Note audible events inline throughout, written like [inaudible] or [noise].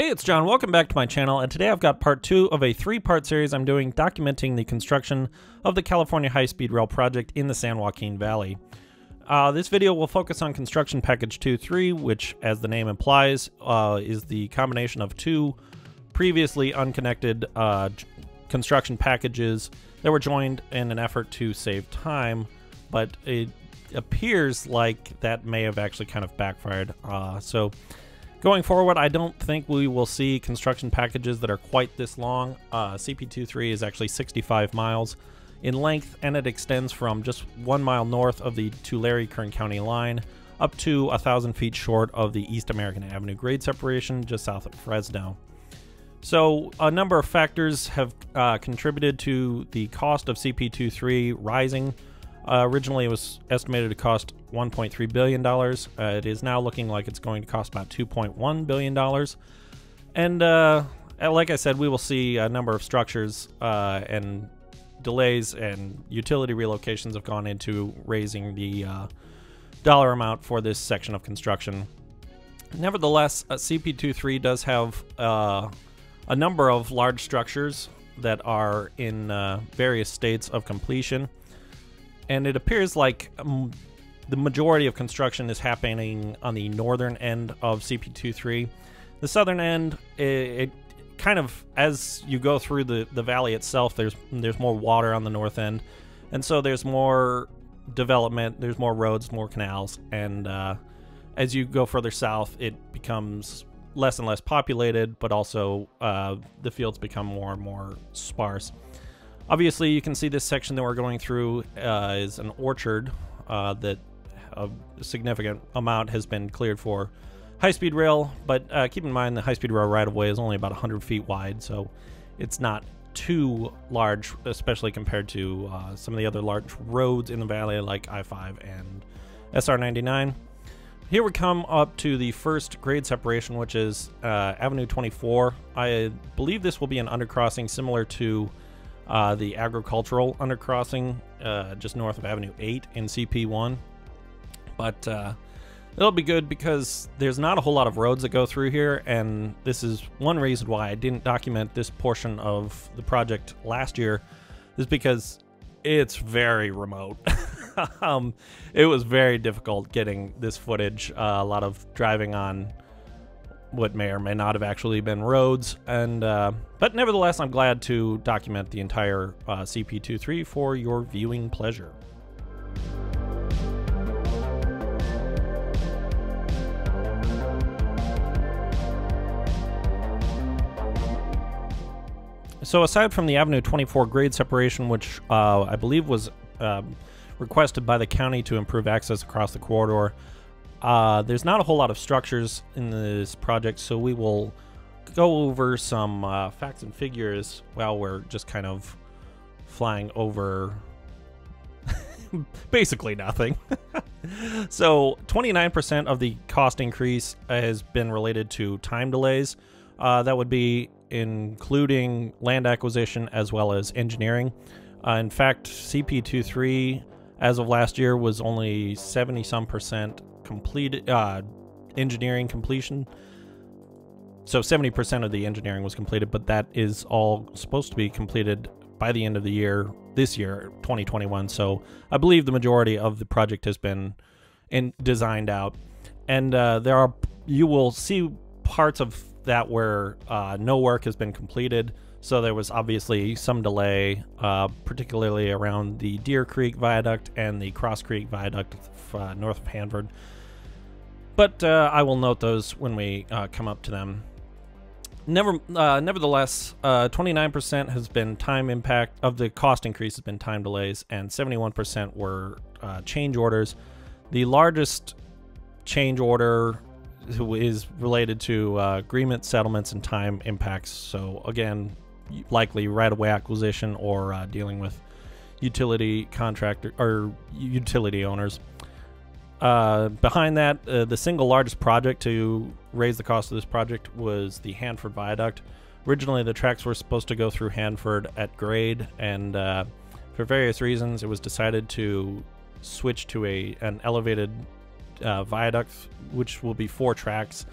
Hey, it's John. Welcome back to my channel, and today I've got part two of a three-part series I'm doing documenting the construction of the California High-Speed Rail project in the San Joaquin Valley. Uh, this video will focus on Construction Package 2-3, which, as the name implies, uh, is the combination of two previously unconnected uh, construction packages that were joined in an effort to save time, but it appears like that may have actually kind of backfired. Uh, so Going forward, I don't think we will see construction packages that are quite this long. Uh, CP23 is actually 65 miles in length, and it extends from just one mile north of the Tulare-Kern County line up to a thousand feet short of the East American Avenue grade separation just south of Fresno. So, a number of factors have uh, contributed to the cost of CP23 rising uh, originally, it was estimated to cost 1.3 billion dollars. Uh, it is now looking like it's going to cost about 2.1 billion dollars. And uh, like I said, we will see a number of structures uh, and delays and utility relocations have gone into raising the uh, dollar amount for this section of construction. Nevertheless, uh, CP23 does have a number of large structures that are in various states of completion and it appears like um, the majority of construction is happening on the northern end of CP23. The southern end, it, it, kind of as you go through the the valley itself, there's there's more water on the north end, and so there's more development. There's more roads, more canals, and uh, as you go further south, it becomes less and less populated, but also uh, the fields become more and more sparse. Obviously, you can see this section that we're going through uh, is an orchard uh, that a significant amount has been cleared for high-speed rail, but uh, keep in mind the high-speed rail right-of-way is only about 100 feet wide, so it's not too large, especially compared to uh, some of the other large roads in the valley like I-5 and SR-99. Here we come up to the first grade separation, which is uh, Avenue 24. I believe this will be an undercrossing similar to uh, the agricultural undercrossing uh, just north of Avenue 8 in CP1. But uh, it'll be good because there's not a whole lot of roads that go through here, and this is one reason why I didn't document this portion of the project last year, is because it's very remote. [laughs] um, it was very difficult getting this footage. Uh, a lot of driving on what may or may not have actually been roads. And uh, but nevertheless, I'm glad to document the entire uh, CP23 for your viewing pleasure. So aside from the Avenue 24 grade separation, which uh, I believe was um, requested by the county to improve access across the corridor, uh, there's not a whole lot of structures in this project, so we will go over some uh, facts and figures while we're just kind of flying over [laughs] basically nothing. [laughs] so 29% of the cost increase has been related to time delays. Uh, that would be including land acquisition as well as engineering. Uh, in fact, CP23 as of last year was only 70 some percent completed uh, engineering completion. So 70% of the engineering was completed, but that is all supposed to be completed by the end of the year, this year, 2021. So I believe the majority of the project has been in, designed out. And uh, there are, you will see parts of that where uh, no work has been completed. So there was obviously some delay, uh, particularly around the Deer Creek Viaduct and the Cross Creek Viaduct uh, north of Hanford. But uh, I will note those when we uh, come up to them. Never, uh, nevertheless, 29% uh, has been time impact of the cost increase has been time delays, and 71% were uh, change orders. The largest change order is related to uh, agreement settlements and time impacts. So again, likely right-of-way acquisition or dealing with utility contractor or utility owners. Uh, behind that, uh, the single largest project to raise the cost of this project was the Hanford Viaduct. Originally, the tracks were supposed to go through Hanford at grade, and uh, for various reasons, it was decided to switch to a an elevated uh, viaduct, which will be four tracks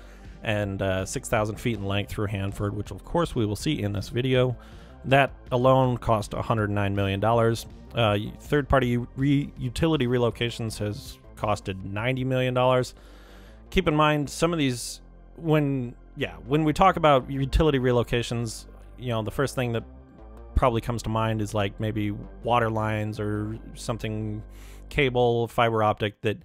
and uh, 6,000 feet in length through Hanford, which of course we will see in this video. That alone cost $109 million. Uh, third party re- utility relocations has costed $90 million. Keep in mind, some of these, when, yeah, when we talk about utility relocations, you know, the first thing that probably comes to mind is like maybe water lines or something cable, fiber optic that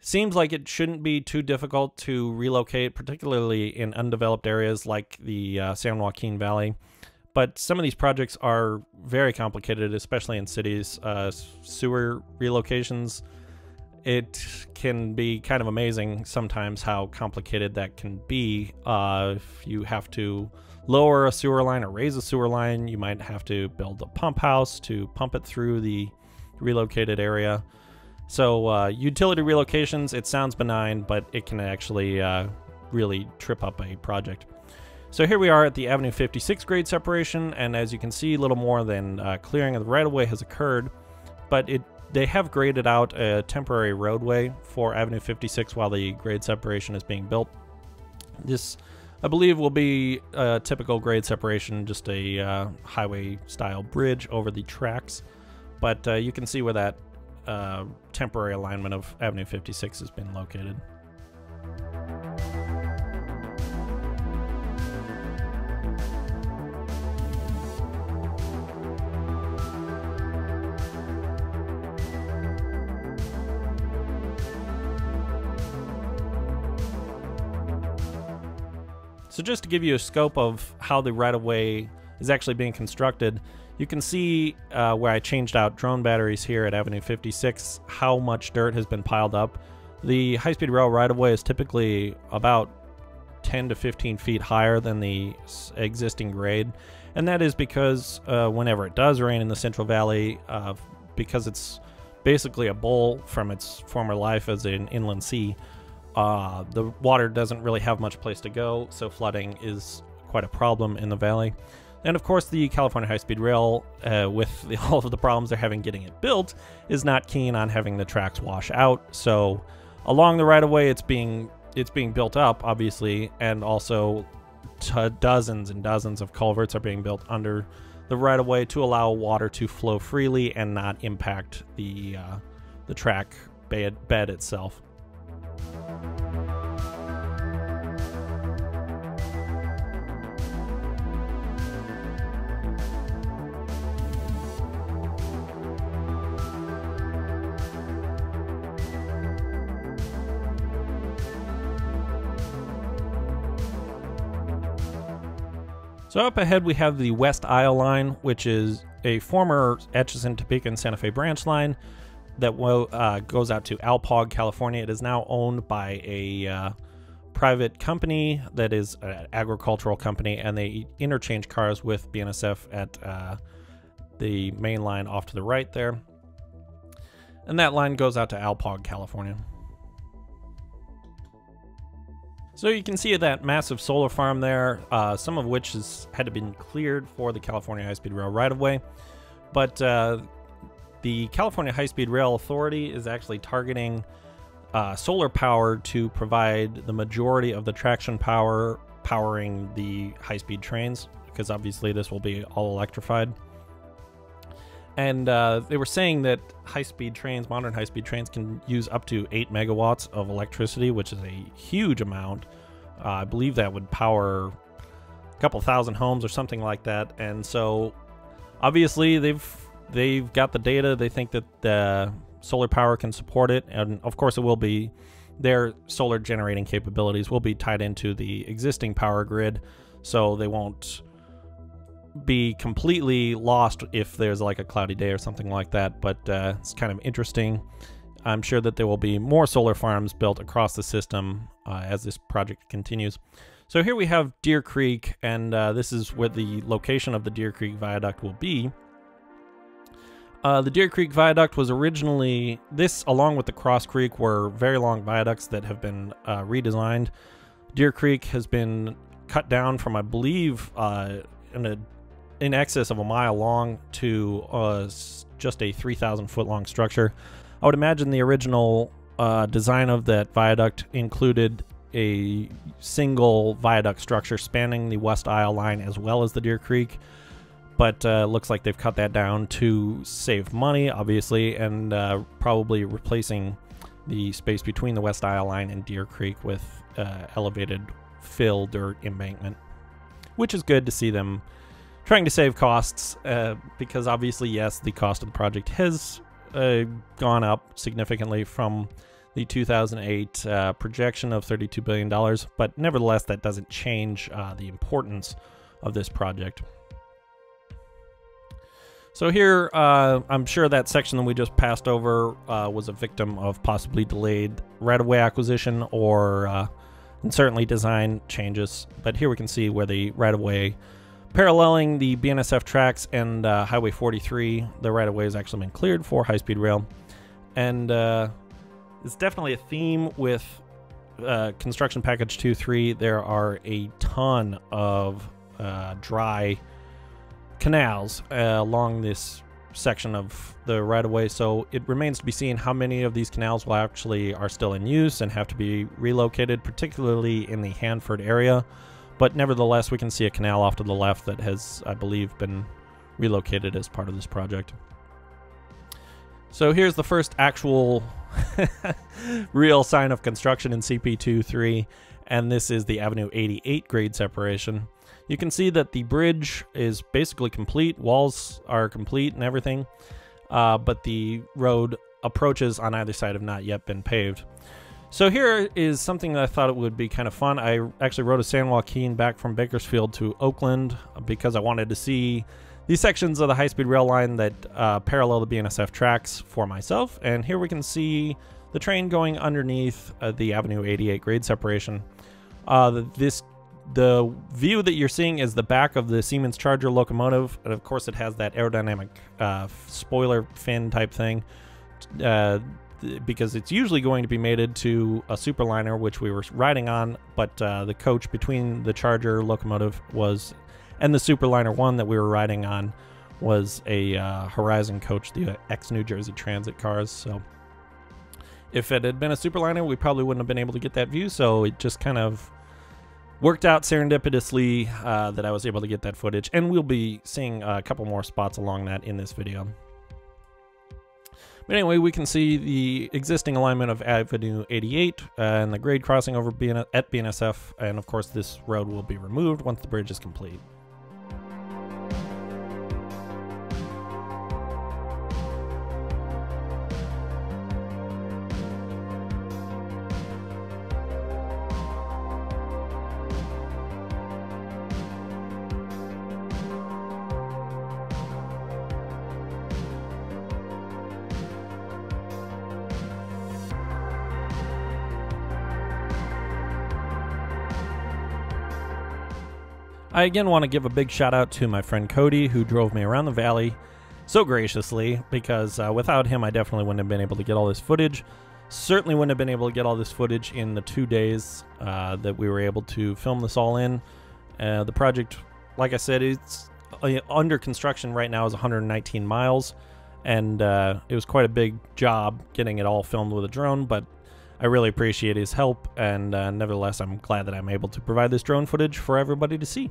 seems like it shouldn't be too difficult to relocate, particularly in undeveloped areas like the uh, San Joaquin Valley. But some of these projects are very complicated, especially in cities. Uh, sewer relocations, it can be kind of amazing sometimes how complicated that can be. Uh, if you have to lower a sewer line or raise a sewer line, you might have to build a pump house to pump it through the relocated area. So, uh, utility relocations, it sounds benign, but it can actually uh, really trip up a project. So here we are at the Avenue 56 grade separation, and as you can see, a little more than uh, clearing of the right-of-way has occurred, but it they have graded out a temporary roadway for Avenue 56 while the grade separation is being built. This, I believe, will be a typical grade separation, just a uh, highway-style bridge over the tracks, but uh, you can see where that uh, temporary alignment of Avenue 56 has been located. So just to give you a scope of how the right-of-way is actually being constructed, you can see uh, where I changed out drone batteries here at Avenue 56, how much dirt has been piled up. The high-speed rail right-of-way is typically about 10 to 15 feet higher than the existing grade, and that is because uh, whenever it does rain in the Central Valley, uh, because it's basically a bowl from its former life as an inland sea, uh, the water doesn't really have much place to go, so flooding is quite a problem in the valley. And of course, the California High Speed Rail, uh, with the, [laughs] all of the problems they're having getting it built, is not keen on having the tracks wash out. So, along the right of way, it's being it's being built up, obviously, and also dozens and dozens of culverts are being built under the right of way to allow water to flow freely and not impact the uh, the track bed, bed itself. So up ahead we have the West Isle line, which is a former Atchison, Topeka, and Santa Fe branch line that uh, goes out to Alpaugh, California. It is now owned by a uh, private company that is an agricultural company, and they interchange cars with BNSF at uh, the main line off to the right there. And that line goes out to Alpaugh, California. So you can see that massive solar farm there, uh, some of which has had to been cleared for the California High-Speed Rail right-of-way. But uh, the California High-Speed Rail Authority is actually targeting uh, solar power to provide the majority of the traction power powering the high-speed trains, because obviously this will be all electrified. And uh, they were saying that high-speed trains, modern high-speed trains, can use up to eight megawatts of electricity, which is a huge amount. Uh, I believe that would power a couple thousand homes or something like that. And so, obviously, they've they've got the data. They think that the solar power can support it, and of course, it will be. Their solar generating capabilities will be tied into the existing power grid, so they won't be completely lost if there's like a cloudy day or something like that, but uh, it's kind of interesting. I'm sure that there will be more solar farms built across the system uh, as this project continues. So here we have Deer Creek, and uh, this is where the location of the Deer Creek Viaduct will be. Uh, the Deer Creek Viaduct was originally, this along with the Cross Creek were very long viaducts that have been uh, redesigned. Deer Creek has been cut down from, I believe, uh, in excess of a mile long to uh, just a 3,000 foot long structure. I would imagine the original uh, design of that viaduct included a single viaduct structure spanning the West Isle line as well as the Deer Creek. But uh, looks like they've cut that down to save money, obviously, and uh, probably replacing the space between the West Isle line and Deer Creek with uh, elevated fill dirt embankment, which is good to see them trying to save costs uh, because obviously, yes, the cost of the project has uh, gone up significantly from the 2008 uh, projection of $32 billion, but nevertheless, that doesn't change uh, the importance of this project. So here, uh, I'm sure that section that we just passed over uh, was a victim of possibly delayed right-of-way acquisition or and certainly design changes. But here we can see where the right-of-way paralleling the BNSF tracks and uh, Highway 43, the right-of-way has actually been cleared for high-speed rail. And uh, it's definitely a theme with uh, construction package 2-3. There are a ton of dry canals uh, along this section of the right of way. So it remains to be seen how many of these canals will actually are still in use and have to be relocated, particularly in the Hanford area. But nevertheless, we can see a canal off to the left that has, I believe, been relocated as part of this project. So here's the first actual [laughs] real sign of construction in CP23, and this is the Avenue 88 grade separation. You can see that the bridge is basically complete, walls are complete and everything, uh, but the road approaches on either side have not yet been paved. So here is something that I thought it would be kind of fun. I actually rode a San Joaquin back from Bakersfield to Oakland because I wanted to see these sections of the high-speed rail line that uh, parallel the BNSF tracks for myself. And here we can see the train going underneath uh, the Avenue 88 grade separation. Uh, this the view that you're seeing is the back of the Siemens Charger locomotive, and of course it has that aerodynamic uh, spoiler fin type thing, uh, because it's usually going to be mated to a superliner, which we were riding on, but uh, the coach between the Charger locomotive was, and the superliner one that we were riding on, was a uh, Horizon coach, the ex New Jersey Transit cars. So if it had been a superliner, we probably wouldn't have been able to get that view. So it just kind of worked out serendipitously uh, that I was able to get that footage, and we'll be seeing a couple more spots along that in this video. But anyway, we can see the existing alignment of Avenue 88 uh, and the grade crossing over BN at BNSF, and of course this road will be removed once the bridge is complete. I again want to give a big shout out to my friend Cody, who drove me around the valley so graciously, because uh, without him, I definitely wouldn't have been able to get all this footage. Certainly wouldn't have been able to get all this footage in the two days uh, that we were able to film this all in. Uh, the project, like I said, it's uh, under construction right now is 119 miles, and uh, it was quite a big job getting it all filmed with a drone, but I really appreciate his help, and uh, nevertheless, I'm glad that I'm able to provide this drone footage for everybody to see.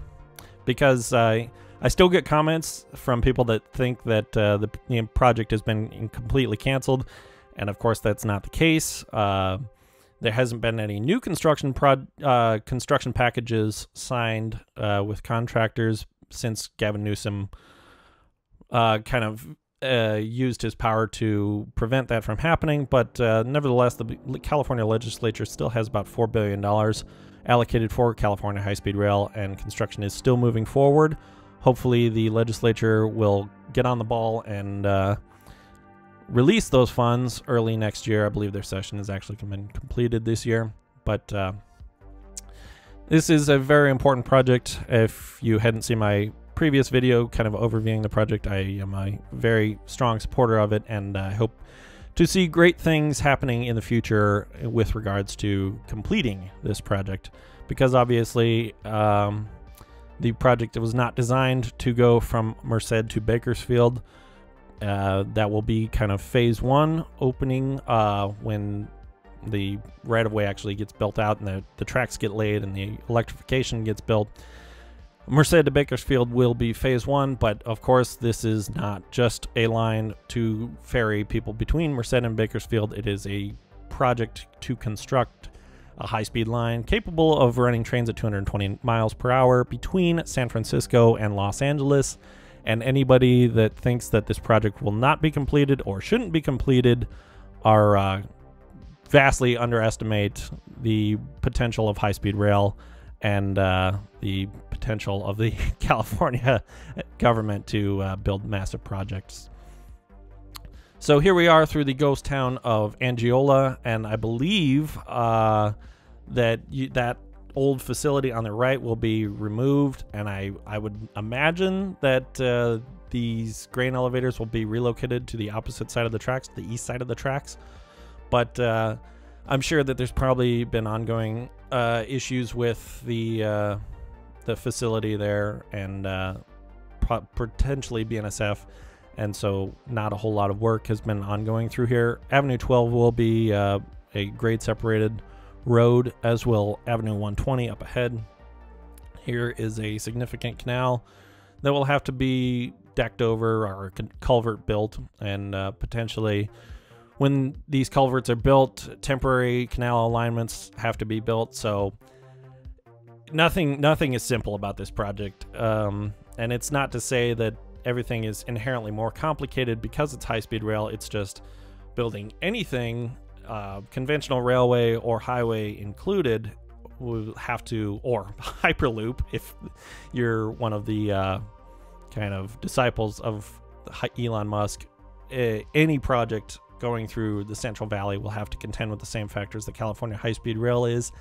Because uh, I still get comments from people that think that uh, the you know, project has been completely canceled, and of course, that's not the case. Uh, there hasn't been any new construction prod, uh, construction packages signed uh, with contractors since Gavin Newsom kind of uh, used his power to prevent that from happening, but uh, nevertheless, the California legislature still has about $4 billion allocated for California high speed rail, and construction is still moving forward. Hopefully, the legislature will get on the ball and uh, release those funds early next year. I believe their session has actually been completed this year, but uh, this is a very important project. If you hadn't seen my previous video kind of overviewing the project. I am a very strong supporter of it and I hope to see great things happening in the future with regards to completing this project because obviously um, the project was not designed to go from Merced to Bakersfield. Uh, that will be kind of phase one opening uh, when the right of way actually gets built out and the, the tracks get laid and the electrification gets built. Merced to Bakersfield will be phase one, but of course, this is not just a line to ferry people between Merced and Bakersfield. It is a project to construct a high speed line capable of running trains at 220 miles per hour between San Francisco and Los Angeles. And anybody that thinks that this project will not be completed or shouldn't be completed are uh, vastly underestimate the potential of high speed rail and uh, the potential of the [laughs] California government to uh, build massive projects. So here we are through the ghost town of Angiola, and I believe uh, that you, that old facility on the right will be removed, and I I would imagine that uh, these grain elevators will be relocated to the opposite side of the tracks, the east side of the tracks. But uh, I'm sure that there's probably been ongoing uh, issues with the uh, the facility there and uh, potentially BNSF, and so not a whole lot of work has been ongoing through here. Avenue 12 will be uh, a grade separated road, as will Avenue 120 up ahead. Here is a significant canal that will have to be decked over or culvert built, and uh, potentially, when these culverts are built, temporary canal alignments have to be built. So nothing, nothing is simple about this project, um, and it's not to say that everything is inherently more complicated because it's high-speed rail. It's just building anything uh, conventional railway or highway included will have to, or [laughs] Hyperloop, if you're one of the uh, kind of disciples of Elon Musk, any project going through the Central Valley will have to contend with the same factors that California High Speed Rail is,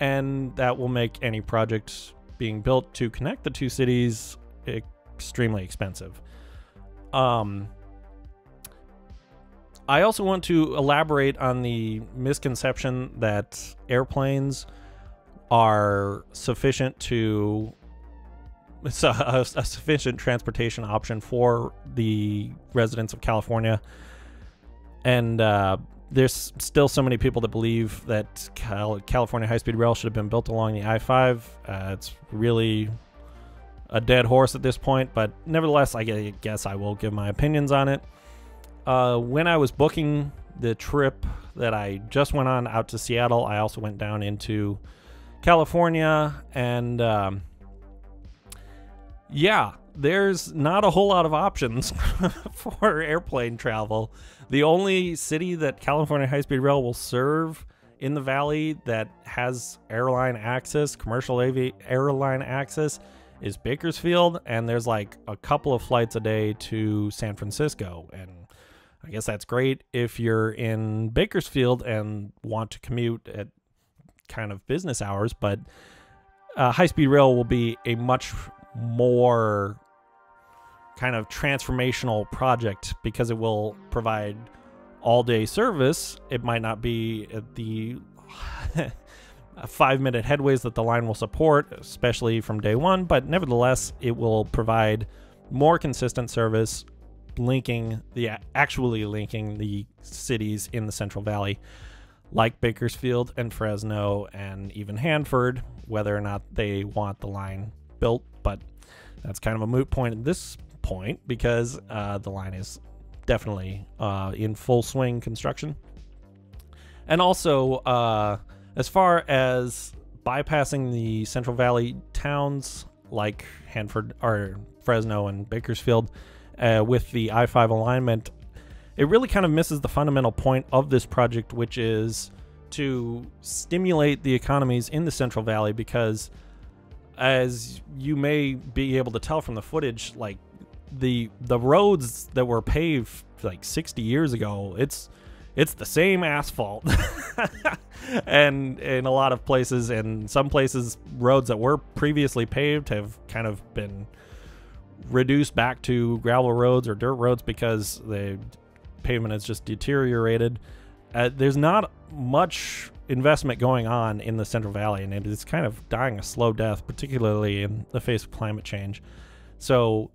and that will make any project being built to connect the two cities extremely expensive. Um, I also want to elaborate on the misconception that airplanes are sufficient to it's [laughs] a, a, a, sufficient transportation option for the residents of California. And uh, there's still so many people that believe that Cal- California high speed rail should have been built along the I 5. Uh, it's really a dead horse at this point, but nevertheless, I guess I will give my opinions on it. Uh, when I was booking the trip that I just went on out to Seattle, I also went down into California, and um, yeah, there's not a whole lot of options [laughs] for airplane travel. The only city that California High Speed Rail will serve in the valley that has airline access, commercial avi- airline access, is Bakersfield, and there's like a couple of flights a day to San Francisco, and I guess that's great if you're in Bakersfield and want to commute at kind of business hours, but uh, high speed rail will be a much more kind of transformational project because it will provide all day service. It might not be at the [laughs] five minute headways that the line will support, especially from day one, but nevertheless, it will provide more consistent service linking the actually linking the cities in the Central Valley, like Bakersfield and Fresno and even Hanford, whether or not they want the line built. But that's kind of a moot point at this point because uh, the line is definitely uh, in full swing construction. And also, uh, as far as bypassing the Central Valley towns like Hanford or Fresno and Bakersfield, uh, with the I5 alignment, it really kind of misses the fundamental point of this project, which is to stimulate the economies in the Central Valley because as you may be able to tell from the footage, like the the roads that were paved like 60 years ago, it's it's the same asphalt. [laughs] and in a lot of places and some places roads that were previously paved have kind of been reduced back to gravel roads or dirt roads because the pavement has just deteriorated. Uh, there's not much investment going on in the Central Valley, and it is kind of dying a slow death, particularly in the face of climate change. So,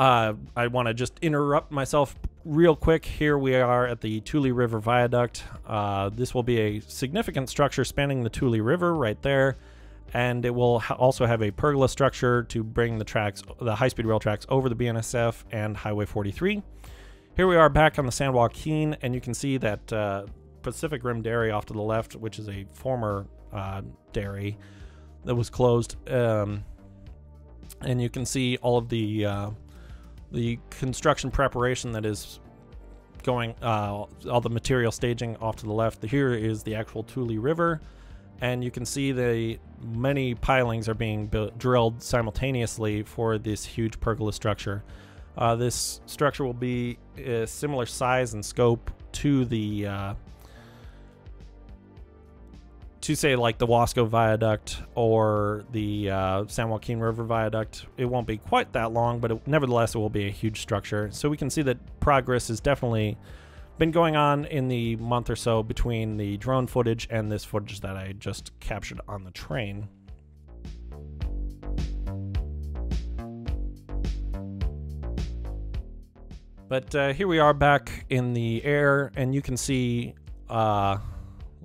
uh, I want to just interrupt myself real quick, here we are at the Tule River Viaduct. Uh, this will be a significant structure spanning the Tule River right there, and it will ha- also have a pergola structure to bring the tracks, the high-speed rail tracks, over the BNSF and Highway 43. Here we are back on the San Joaquin, and you can see that uh, Pacific Rim Dairy off to the left, which is a former uh, dairy that was closed, um, and you can see all of the uh, the construction preparation that is going, uh, all the material staging off to the left. Here is the actual Tule River, and you can see the many pilings are being built, drilled simultaneously for this huge pergola structure. Uh, this structure will be a similar size and scope to the uh, say like the Wasco Viaduct or the uh, San Joaquin River Viaduct, it won't be quite that long, but it, nevertheless, it will be a huge structure. So we can see that progress has definitely been going on in the month or so between the drone footage and this footage that I just captured on the train. But uh, here we are back in the air, and you can see uh,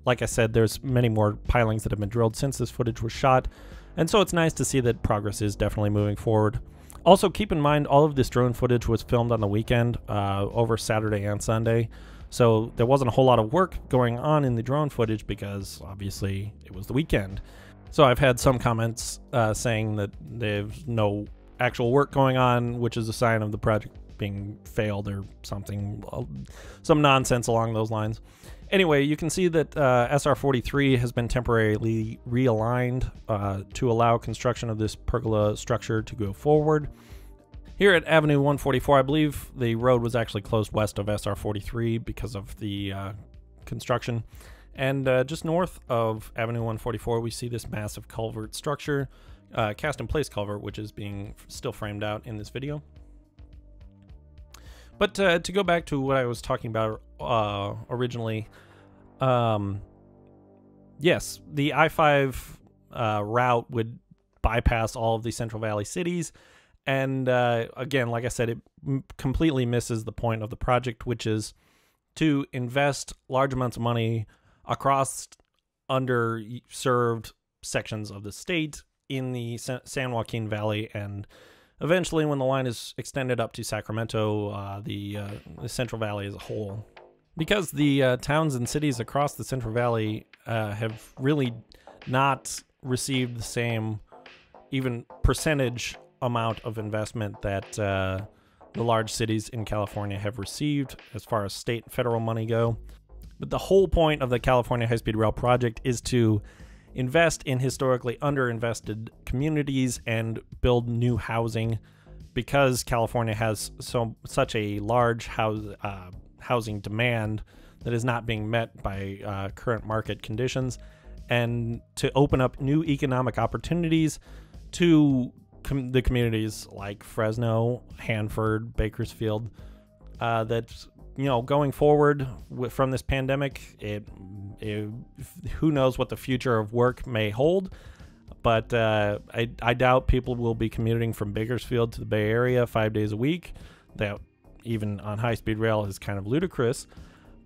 like I said, there's many more pilings that have been drilled since this footage was shot, and so it's nice to see that progress is definitely moving forward. Also, keep in mind all of this drone footage was filmed on the weekend, uh, over Saturday and Sunday, so there wasn't a whole lot of work going on in the drone footage because obviously it was the weekend. So I've had some comments uh, saying that there's no actual work going on, which is a sign of the project being failed or something, some nonsense along those lines. Anyway, you can see that uh, SR43 has been temporarily realigned uh, to allow construction of this pergola structure to go forward. Here at Avenue 144, I believe the road was actually closed west of SR43 because of the uh, construction. And uh, just north of Avenue 144, we see this massive culvert structure, uh, cast in place culvert, which is being still framed out in this video. But uh, to go back to what I was talking about uh, originally, um, yes, the I five uh, route would bypass all of the Central Valley cities, and uh, again, like I said, it completely misses the point of the project, which is to invest large amounts of money across underserved sections of the state in the San Joaquin Valley and eventually, when the line is extended up to Sacramento, uh, the, uh, the Central Valley as a whole. Because the uh, towns and cities across the Central Valley uh, have really not received the same, even percentage amount of investment that uh, the large cities in California have received as far as state and federal money go. But the whole point of the California High Speed Rail project is to invest in historically underinvested communities and build new housing because California has so such a large house, uh, housing demand that is not being met by uh, current market conditions, and to open up new economic opportunities to com- the communities like Fresno, Hanford, Bakersfield, uh, that you know going forward with, from this pandemic, it it, who knows what the future of work may hold. But uh, I, I doubt people will be commuting from Bakersfield to the Bay Area five days a week. That even on high speed rail is kind of ludicrous.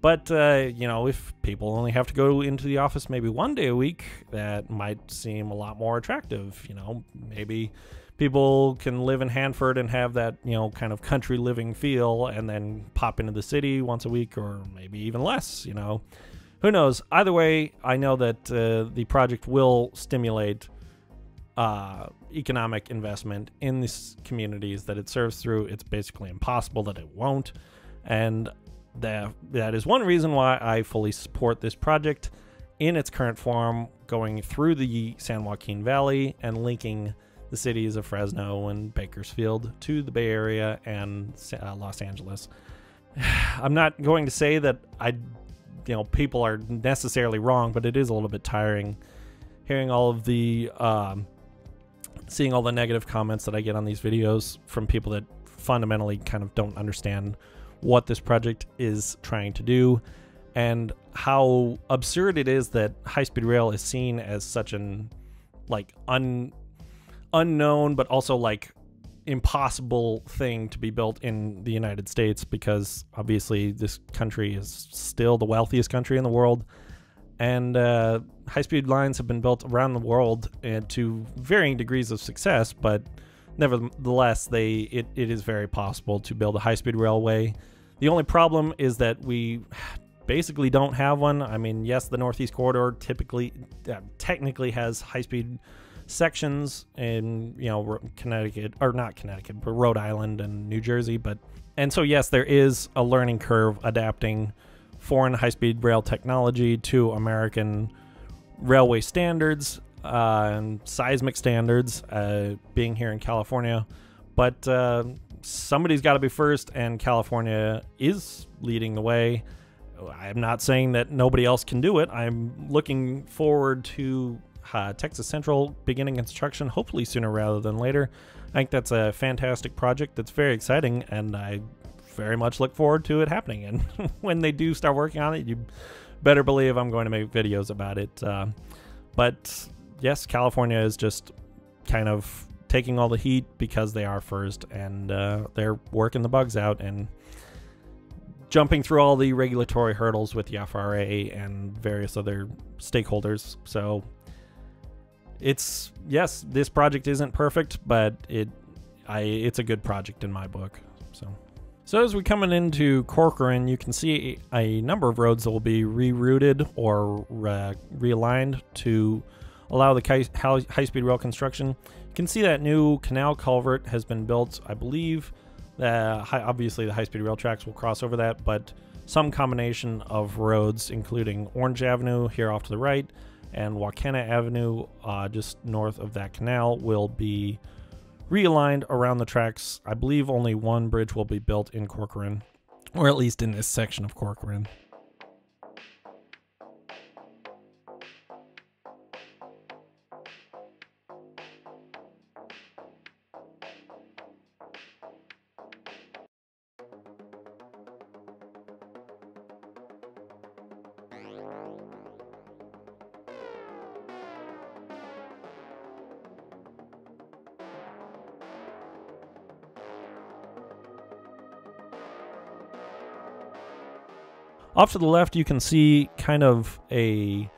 But, uh, you know, if people only have to go into the office maybe one day a week, that might seem a lot more attractive. You know, maybe people can live in Hanford and have that, you know, kind of country living feel and then pop into the city once a week or maybe even less, you know who knows? Either way, I know that uh, the project will stimulate uh, economic investment in these communities that it serves through. It's basically impossible that it won't. And that, that is one reason why I fully support this project in its current form, going through the San Joaquin Valley and linking the cities of Fresno and Bakersfield to the Bay Area and uh, Los Angeles. [sighs] I'm not going to say that I you know people are necessarily wrong, but it is a little bit tiring hearing all of the um, seeing all the negative comments that I get on these videos from people that fundamentally kind of don't understand what this project is trying to do and how absurd it is that high speed rail is seen as such an like un unknown but also like impossible thing to be built in the United States because obviously this country is still the wealthiest country in the world. And uh, high speed lines have been built around the world and to varying degrees of success, but nevertheless, they it, it is very possible to build a high speed railway. The only problem is that we basically don't have one. I mean, yes, the Northeast Corridor typically, uh, technically has high speed sections in you know Connecticut or not Connecticut, but Rhode Island and New Jersey. But and so yes, there is a learning curve adapting foreign high-speed rail technology to American railway standards uh, and seismic standards. Uh, being here in California, but uh, somebody's got to be first, and California is leading the way. I'm not saying that nobody else can do it. I'm looking forward to uh, Texas Central beginning construction, hopefully sooner rather than later. I think that's a fantastic project that's very exciting, and I very much look forward to it happening. And [laughs] when they do start working on it, you better believe I'm going to make videos about it. Uh, but yes, California is just kind of taking all the heat because they are first, and uh, they're working the bugs out and jumping through all the regulatory hurdles with the FRA and various other stakeholders. So it's yes, this project isn't perfect, but it I it's a good project in my book. So so as we're coming into Corcoran, you can see a number of roads that will be rerouted or uh, realigned to allow the high-speed rail construction. You can see that new canal culvert has been built. I believe that obviously the high-speed rail tracks will cross over that, but some combination of roads, including Orange Avenue here off to the right, and Wascana Avenue, uh, just north of that canal, will be realigned around the tracks. I believe only one bridge will be built in Corcoran, or at least in this section of Corcoran. Off to the left, you can see kind of a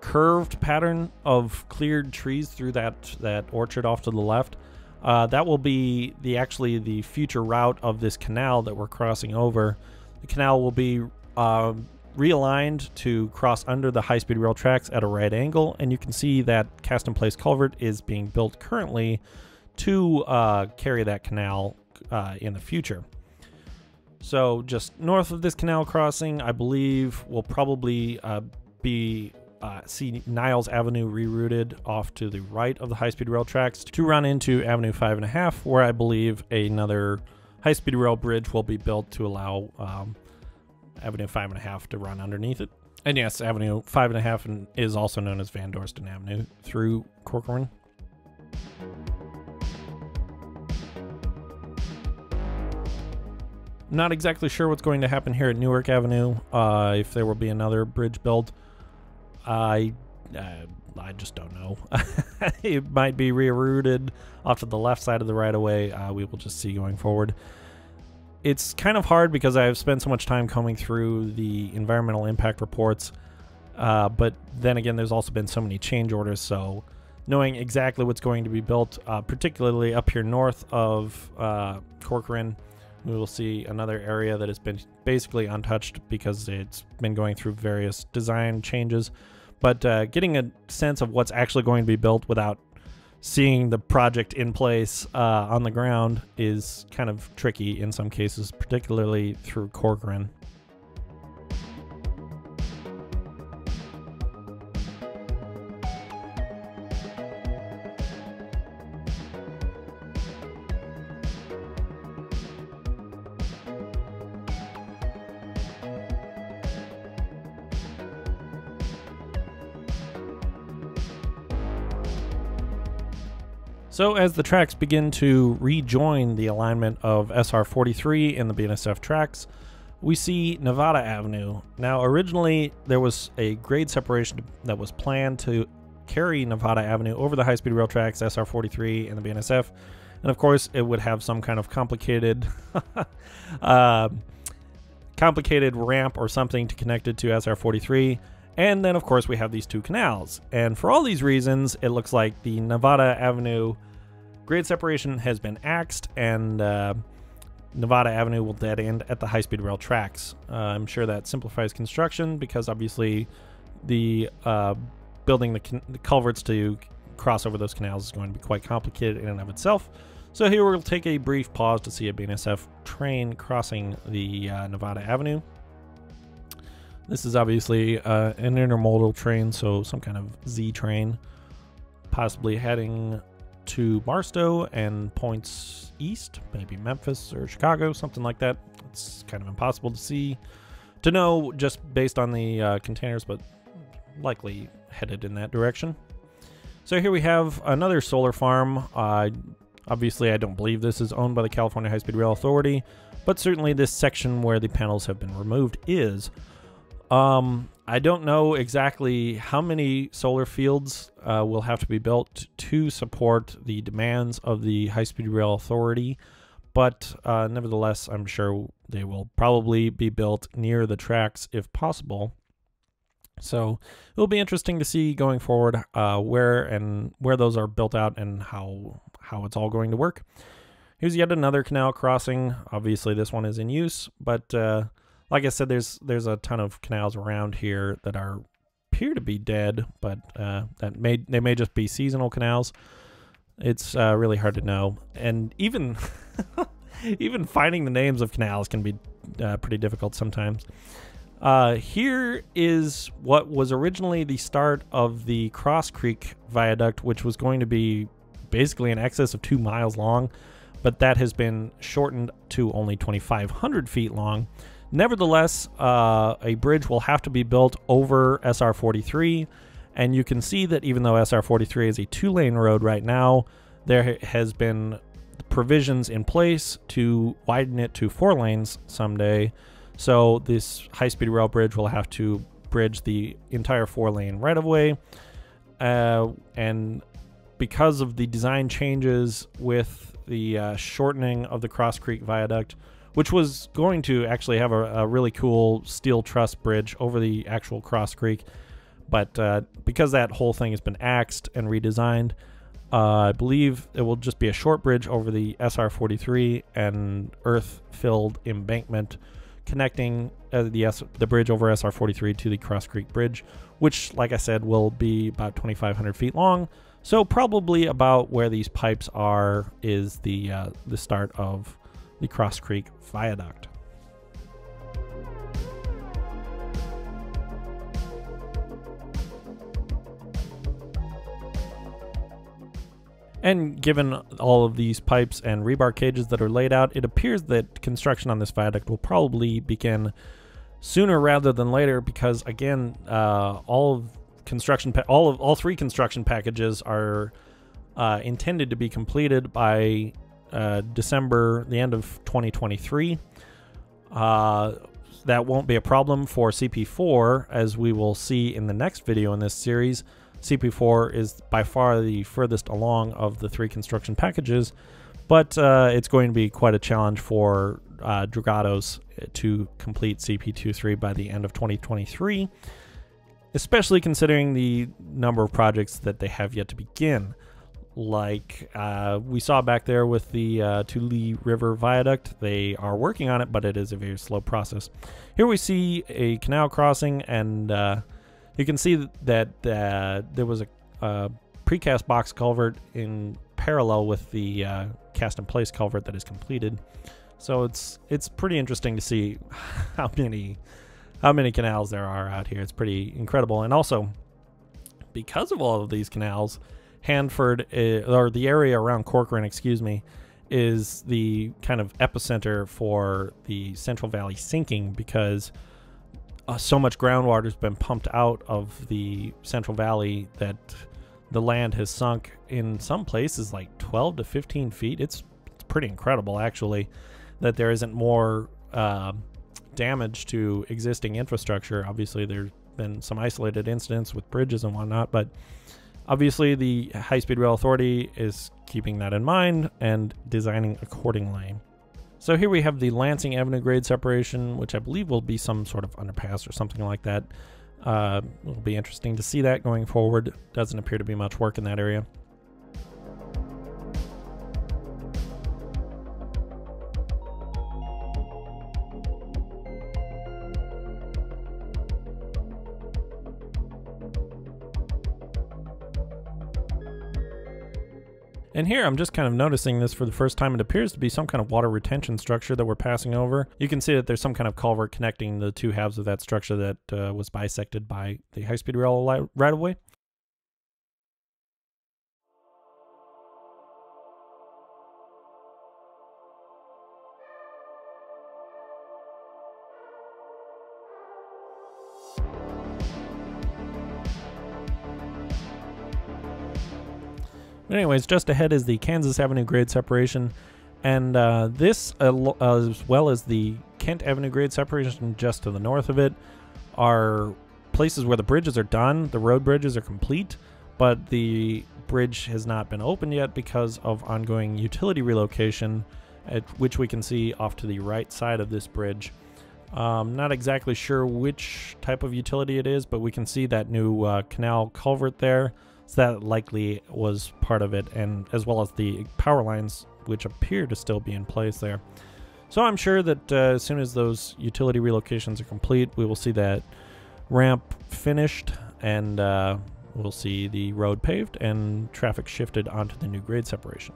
curved pattern of cleared trees through that that orchard off to the left. Uh, that will be the actually the future route of this canal that we're crossing over. The canal will be uh, realigned to cross under the high-speed rail tracks at a right angle, and you can see that cast-in-place culvert is being built currently to uh, carry that canal uh, in the future. So just north of this canal crossing, I believe we'll probably uh, be uh, see Niles Avenue rerouted off to the right of the high-speed rail tracks to run into Avenue Five and a Half, where I believe another high-speed rail bridge will be built to allow um, Avenue Five and a Half to run underneath it. And yes, Avenue Five and a Half is also known as Van Dorsten Avenue through Corcoran. Not exactly sure what's going to happen here at Newark Avenue. Uh, if there will be another bridge built, I uh, I just don't know. [laughs] it might be rerouted off to the left side of the right of way. Uh, we will just see going forward. It's kind of hard because I've spent so much time combing through the environmental impact reports. Uh, but then again, there's also been so many change orders, so knowing exactly what's going to be built, uh, particularly up here north of uh, Corcoran, we will see another area that has been basically untouched because it's been going through various design changes. But uh, getting a sense of what's actually going to be built without seeing the project in place uh, on the ground is kind of tricky in some cases, particularly through Corcoran. So as the tracks begin to rejoin the alignment of SR 43 and the BNSF tracks, we see Nevada Avenue. Now originally there was a grade separation that was planned to carry Nevada Avenue over the high-speed rail tracks SR 43 and the BNSF, And of course, it would have some kind of complicated, uh, [laughs] complicated ramp or something to connect it to SR43. And then, of course, we have these two canals. And for all these reasons, it looks like the Nevada Avenue grade separation has been axed, and uh, Nevada Avenue will dead end at the high speed rail tracks. Uh, I'm sure that simplifies construction because obviously the uh, building the, the, culverts to cross over those canals is going to be quite complicated in and of itself. So here we'll take a brief pause to see a BNSF train crossing the uh, Nevada Avenue. This is obviously uh, an intermodal train, so some kind of Z train, possibly heading to Barstow and points east, maybe Memphis or Chicago, something like that. It's kind of impossible to see, to know just based on the uh, containers, but likely headed in that direction. So here we have another solar farm. Uh, obviously, I don't believe this is owned by the California High Speed Rail Authority, but certainly this section where the panels have been removed is. Um, I don't know exactly how many solar fields uh, will have to be built to support the demands of the High Speed Rail Authority, but uh, nevertheless, I'm sure they will probably be built near the tracks if possible. So it'll be interesting to see going forward uh, where and where those are built out and how how it's all going to work. Here's yet another canal crossing. Obviously, this one is in use, but uh, like I said, there's there's a ton of canals around here that are appear to be dead, but uh, that may they may just be seasonal canals. It's uh, really hard to know, and even [laughs] even finding the names of canals can be uh, pretty difficult sometimes. Uh, here is what was originally the start of the Cross Creek Viaduct, which was going to be basically in excess of two miles long, but that has been shortened to only 2,500 feet long. Nevertheless, uh, a bridge will have to be built over SR 43, and you can see that even though SR 43 is a two lane road right now, there has been provisions in place to widen it to four lanes someday. So, this high speed rail bridge will have to bridge the entire four lane right of way. Uh, and because of the design changes with the uh, shortening of the Cross Creek Viaduct, which was going to actually have a, a really cool steel truss bridge over the actual Cross Creek. But uh, because that whole thing has been axed and redesigned, uh, I believe it will just be a short bridge over the SR 43 and earth filled embankment connecting uh, the, S- the bridge over SR 43 to the Cross Creek Bridge, which, like I said, will be about 2,500 feet long. So, probably about where these pipes are is the, uh, the start of the Cross Creek Viaduct. And given all of these pipes and rebar cages that are laid out, it appears that construction on this viaduct will probably begin sooner rather than later because, again, uh, all of construction, all of all three construction packages are uh, intended to be completed by uh, December, the end of 2023. Uh, that won't be a problem for CP4, as we will see in the next video in this series. CP4 is by far the furthest along of the three construction packages, but uh, it's going to be quite a challenge for uh, Dragados to complete CP23 by the end of 2023, especially considering the number of projects that they have yet to begin like uh, we saw back there with the uh, Tule River Viaduct. They are working on it, but it is a very slow process. Here we see a canal crossing, and uh, you can see that uh, there was a, a, precast box culvert in parallel with the uh, cast in place culvert that is completed. So it's it's pretty interesting to see [laughs] how many how many canals there are out here. It's pretty incredible, and also because of all of these canals Hanford, is, uh, or the area around Corcoran, excuse me, is the kind of epicenter for the Central Valley sinking because uh, so much groundwater has been pumped out of the Central Valley that the land has sunk in some places like 12 to 15 feet. It's, it's pretty incredible, actually, that there isn't more uh, damage to existing infrastructure. Obviously, there's been some isolated incidents with bridges and whatnot, but Obviously, the High Speed Rail Authority is keeping that in mind and designing accordingly. So here we have the Lansing Avenue grade separation, which I believe will be some sort of underpass or something like that. Uh, it'll be interesting to see that going forward. Doesn't appear to be much work in that area. And here I'm just kind of noticing this for the first time. It appears to be some kind of water retention structure that we're passing over. You can see that there's some kind of culvert connecting the two halves of that structure that uh, was bisected by the high-speed rail right But anyways, just ahead is the Kansas Avenue grade separation. And uh, this, uh, as well as the Kent Avenue grade separation just to the north of it, are places where the bridges are done. The road bridges are complete, but the bridge has not been opened yet because of ongoing utility relocation, at, which we can see off to the right side of this bridge. Um, not exactly sure which type of utility it is, but we can see that new uh, canal culvert there. So that likely was part of it, and as well as the power lines, which appear to still be in place there. So I'm sure that uh, as soon as those utility relocations are complete, we will see that ramp finished, and uh, we'll see the road paved and traffic shifted onto the new grade separation.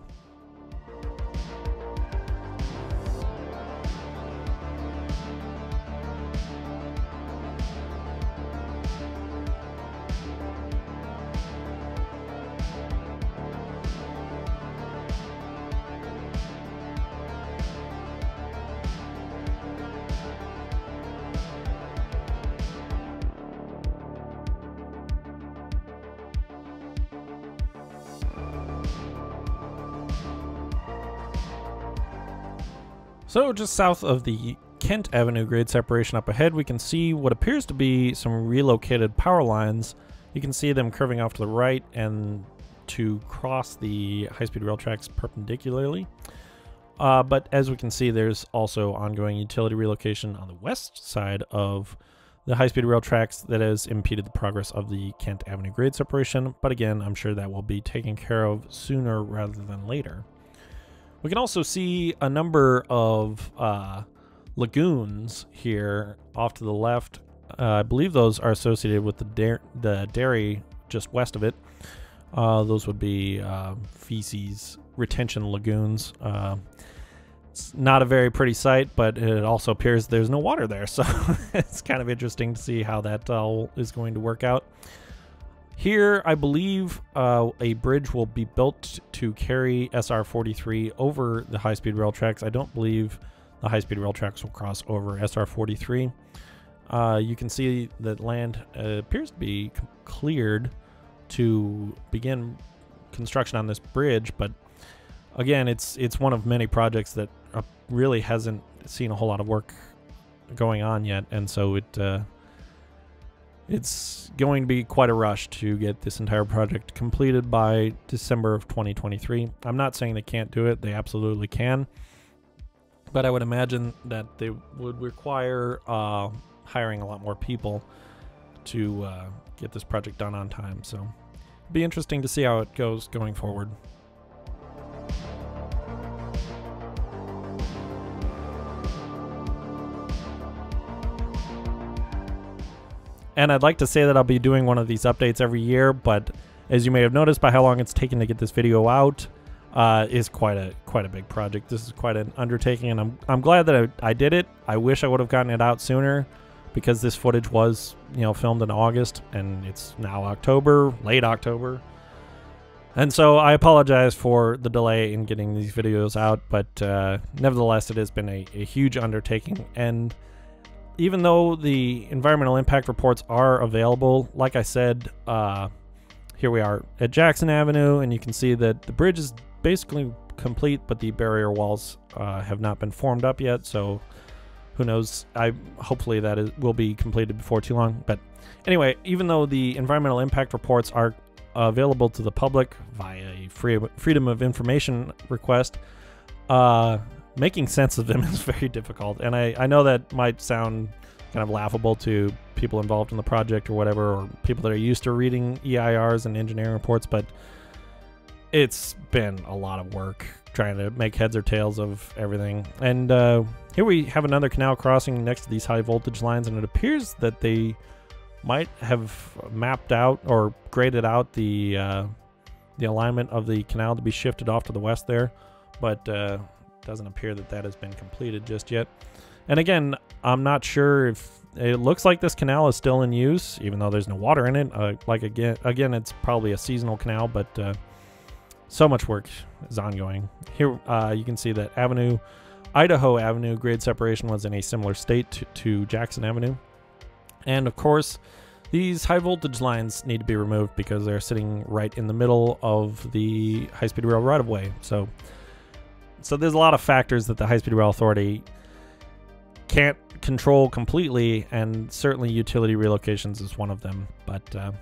Just south of the Kent Avenue grade separation up ahead, we can see what appears to be some relocated power lines. You can see them curving off to the right and to cross the high-speed rail tracks perpendicularly. Uh, but as we can see, there's also ongoing utility relocation on the west side of the high-speed rail tracks that has impeded the progress of the Kent Avenue grade separation. But again, I'm sure that will be taken care of sooner rather than later. We can also see a number of uh, lagoons here off to the left. Uh, I believe those are associated with the, the dairy just west of it. Uh, those would be uh, feces retention lagoons. Uh, it's not a very pretty sight, but it also appears there's no water there, [laughs] so it's kind of interesting to see how that all is going to work out. Here, I believe uh, a bridge will be built to carry SR-43 over the high-speed rail tracks. I don't believe the high-speed rail tracks will cross over SR-43. Uh, you can see that land uh, appears to be cleared to begin construction on this bridge, but again, it's it's one of many projects that uh, really hasn't seen a whole lot of work going on yet, and so it uh, it's going to be quite a rush to get this entire project completed by December of 2023. I'm not saying they can't do it, they absolutely can. But I would imagine that they would require uh, hiring a lot more people to uh, get this project done on time. So be interesting to see how it goes going forward. And I'd like to say that I'll be doing one of these updates every year, but as you may have noticed by how long it's taken to get this video out, uh, is quite a quite a big project. This is quite an undertaking, and I'm I'm glad that I, I did it. I wish I would have gotten it out sooner, because this footage was you know filmed in August, and it's now October, late October. And so I apologize for the delay in getting these videos out, but uh, nevertheless, it has been a, a huge undertaking, and even though the environmental impact reports are available, like I said, uh, here we are at Jackson Avenue, and you can see that the bridge is basically complete, but the barrier walls uh, have not been formed up yet. So who knows? I hopefully that will be completed before too long. But anyway, even though the environmental impact reports are available to the public via a free, freedom of information request. Uh, making sense of them [laughs] is very difficult, and I, I know that might sound kind of laughable to people involved in the project or whatever, or people that are used to reading EIRs and engineering reports, but it's been a lot of work trying to make heads or tails of everything. And uh, here we have another canal crossing next to these high voltage lines, and it appears that they might have mapped out or graded out the uh, the alignment of the canal to be shifted off to the west there, but uh, doesn't appear that that has been completed just yet. And again, I'm not sure if it looks like this canal is still in use, even though there's no water in it. Uh, like again, again, it's probably a seasonal canal, but uh, so much work is ongoing. Here, uh, you can see that Avenue, Idaho Avenue grade separation was in a similar state to, to Jackson Avenue, and of course, these high voltage lines need to be removed because they're sitting right in the middle of the high speed rail right of way. So, so there's a lot of factors that the high speed rail authority can't control completely, and certainly utility relocations is one of them. But uh,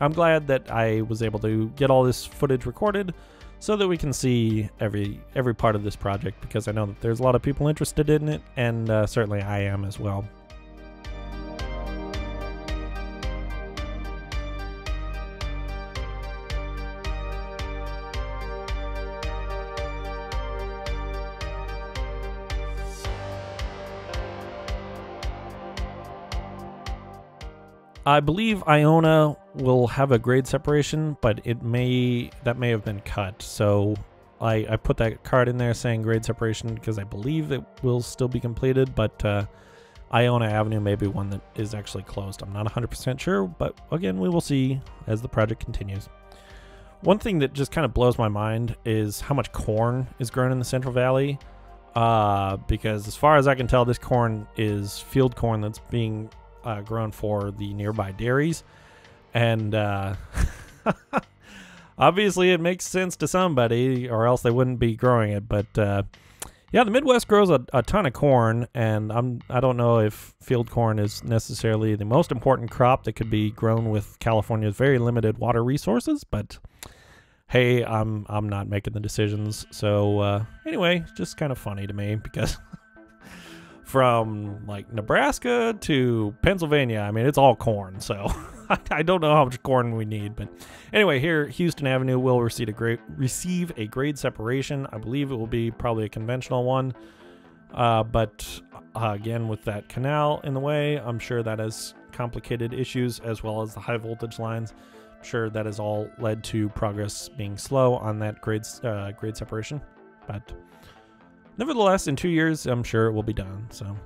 I'm glad that I was able to get all this footage recorded so that we can see every every part of this project because I know that there's a lot of people interested in it, and uh, certainly I am as well. I believe Iona will have a grade separation, but it may that may have been cut. So I, I put that card in there saying grade separation because I believe it will still be completed, but uh, Iona Avenue may be one that is actually closed. I'm not 100% sure, but again, we will see as the project continues. One thing that just kind of blows my mind is how much corn is grown in the Central Valley. Uh, because as far as I can tell, this corn is field corn that's being uh, grown for the nearby dairies. And uh, [laughs] obviously, it makes sense to somebody, or else they wouldn't be growing it. But uh, yeah, the Midwest grows a, a, ton of corn, and I'm I don't know if field corn is necessarily the most important crop that could be grown with California's very limited water resources, but hey, I'm I'm not making the decisions. So uh, anyway, just kind of funny to me because [laughs] from like Nebraska to Pennsylvania. I mean, it's all corn, so [laughs] I don't know how much corn we need. But anyway, here Houston Avenue will receive a grade receive a grade separation. I believe it will be probably a conventional one, uh, but uh, again with that canal in the way, I'm sure that has complicated issues as well as the high voltage lines. I'm sure that has all led to progress being slow on that grade uh, grade separation, but. Nevertheless, in two years, I'm sure it will be done. So.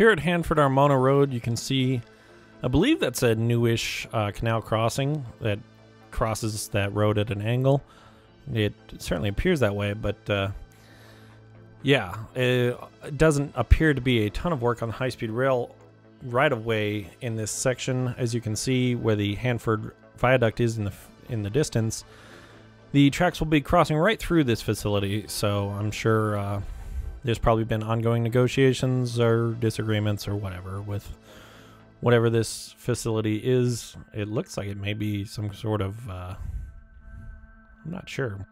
Here at Hanford Armona Road, you can see, I believe that's a newish uh, canal crossing that crosses that road at an angle. It certainly appears that way, but uh, yeah, it doesn't appear to be a ton of work on the high speed rail right of way in this section. As you can see, where the Hanford Viaduct is in the in the distance, the tracks will be crossing right through this facility. So I'm sure. Uh, there's probably been ongoing negotiations or disagreements or whatever with whatever this facility is. It looks like it may be some sort of, uh, I'm not sure,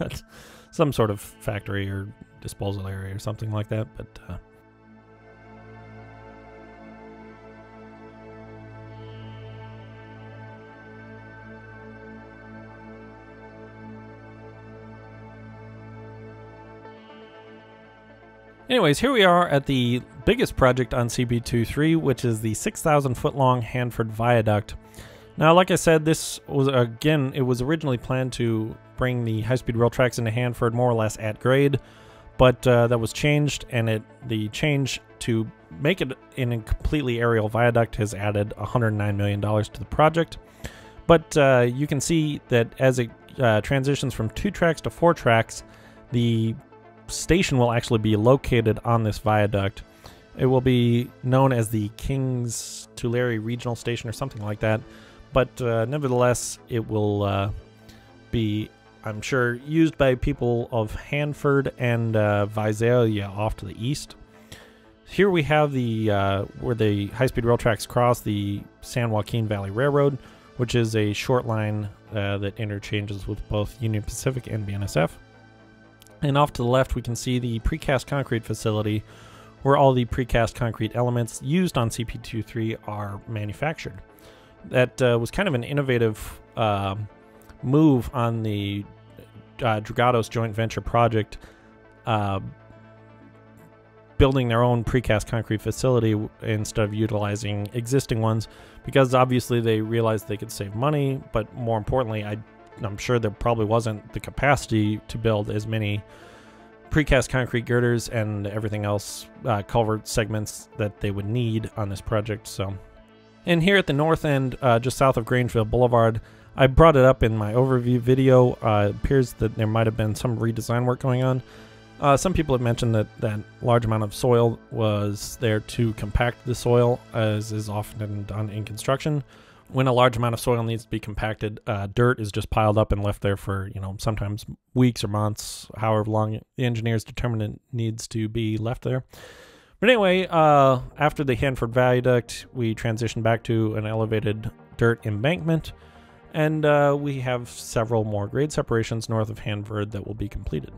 [laughs] some sort of factory or disposal area or something like that, but. Uh, Anyways, here we are at the biggest project on CP23, which is the 6,000 foot long Hanford Viaduct. Now, like I said, this was, again, it was originally planned to bring the high-speed rail tracks into Hanford more or less at grade, but uh, that was changed, and it the change to make it in a completely aerial viaduct has added $109 million to the project. But uh, you can see that as it uh, transitions from two tracks to four tracks, the station will actually be located on this viaduct. It will be known as the Kings Tulare Regional Station or something like that. But uh, nevertheless, it will uh, be, I'm sure, used by people of Hanford and uh, Visalia off to the east. Here we have the uh, where the high-speed rail tracks cross the San Joaquin Valley Railroad, which is a short line uh, that interchanges with both Union Pacific and BNSF. And off to the left, we can see the precast concrete facility where all the precast concrete elements used on CP23 are manufactured. That uh, was kind of an innovative uh, move on the uh, Dragados joint venture project, uh, building their own precast concrete facility instead of utilizing existing ones, because obviously they realized they could save money, but more importantly, I I'm sure there probably wasn't the capacity to build as many precast concrete girders and everything else uh, culvert segments that they would need on this project. So, and here at the north end, uh, just south of Grangeville Boulevard, I brought it up in my overview video. Uh, it appears that there might have been some redesign work going on. Uh, some people have mentioned that that large amount of soil was there to compact the soil, as is often done in construction when a large amount of soil needs to be compacted, uh, dirt is just piled up and left there for you know sometimes weeks or months, however long the engineers determine it needs to be left there. But anyway, uh, after the Hanford Viaduct, we transition back to an elevated dirt embankment, and uh, we have several more grade separations north of Hanford that will be completed.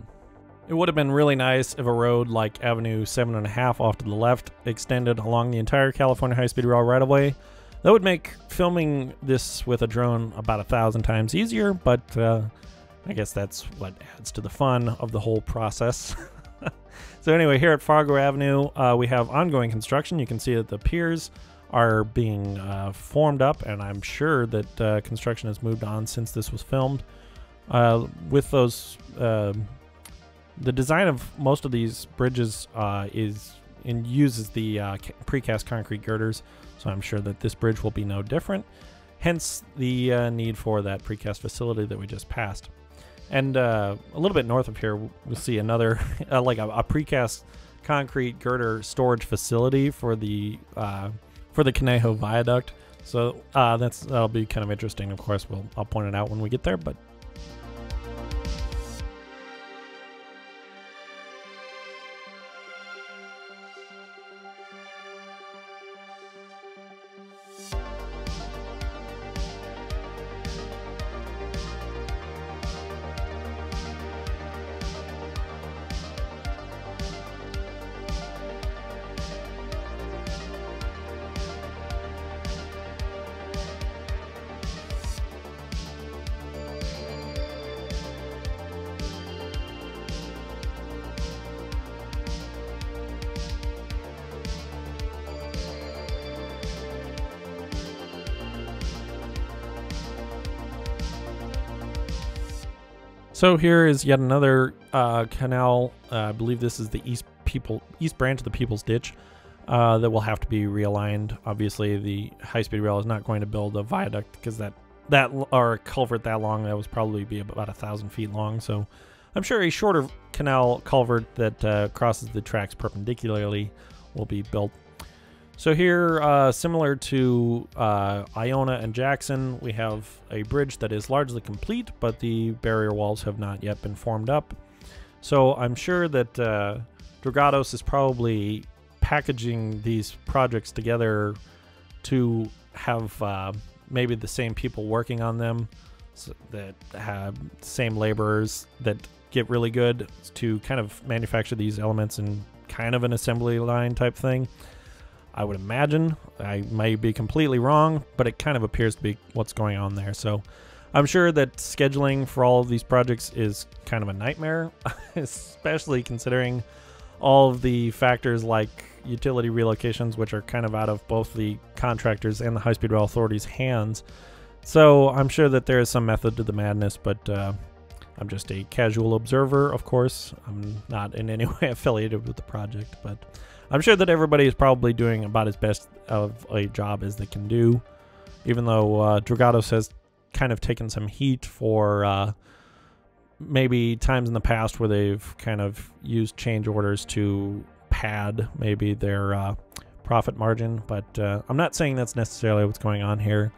It would have been really nice if a road like Avenue 7.5 off to the left extended along the entire California High Speed Rail right away that would make filming this with a drone about a thousand times easier, but uh, I guess that's what adds to the fun of the whole process. [laughs] so anyway, here at Fargo Avenue, uh, we have ongoing construction. You can see that the piers are being uh, formed up, and I'm sure that uh, construction has moved on since this was filmed. Uh, with those, um, the design of most of these bridges uh, is and uses the precast concrete girders. So I'm sure that this bridge will be no different. Hence the uh, need for that precast facility that we just passed. And uh, a little bit north of here, we'll see another, [laughs] uh, like a, a, precast concrete girder storage facility for the uh, for the Conejo Viaduct. So uh, that's that'll be kind of interesting. Of course, we'll I'll point it out when we get there. But So here is yet another uh, canal. Uh, I believe this is the east people east branch of the People's Ditch uh, that will have to be realigned. Obviously, the high-speed rail is not going to build a viaduct because that that or a culvert that long that was probably be about a thousand feet long. So I'm sure a shorter canal culvert that uh, crosses the tracks perpendicularly will be built so here, uh, similar to uh, Iona and Jackson, we have a bridge that is largely complete, but the barrier walls have not yet been formed up. So I'm sure that uh, Dragados is probably packaging these projects together to have uh, maybe the same people working on them so that have same laborers that get really good to kind of manufacture these elements in kind of an assembly line type thing. I would imagine. I may be completely wrong, but it kind of appears to be what's going on there. So I'm sure that scheduling for all of these projects is kind of a nightmare, [laughs] especially considering all of the factors like utility relocations, which are kind of out of both the contractors and the High Speed Rail Authority's hands. So I'm sure that there is some method to the madness, but uh, I'm just a casual observer, of course. I'm not in any [laughs] way affiliated with the project, but I'm sure that everybody is probably doing about as best of a job as they can do. Even though uh, Dragados has kind of taken some heat for uh, maybe times in the past where they've kind of used change orders to pad maybe their uh, profit margin, but uh, I'm not saying that's necessarily what's going on here.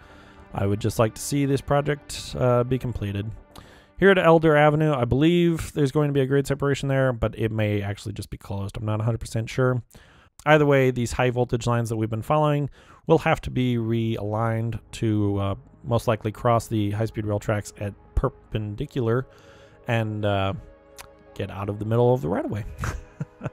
I would just like to see this project uh, be completed. Here at Elder Avenue, I believe there's going to be a grade separation there, but it may actually just be closed. I'm not 100% sure. Either way, these high voltage lines that we've been following will have to be realigned to uh, most likely cross the high speed rail tracks at perpendicular and uh, get out of the middle of the right [laughs]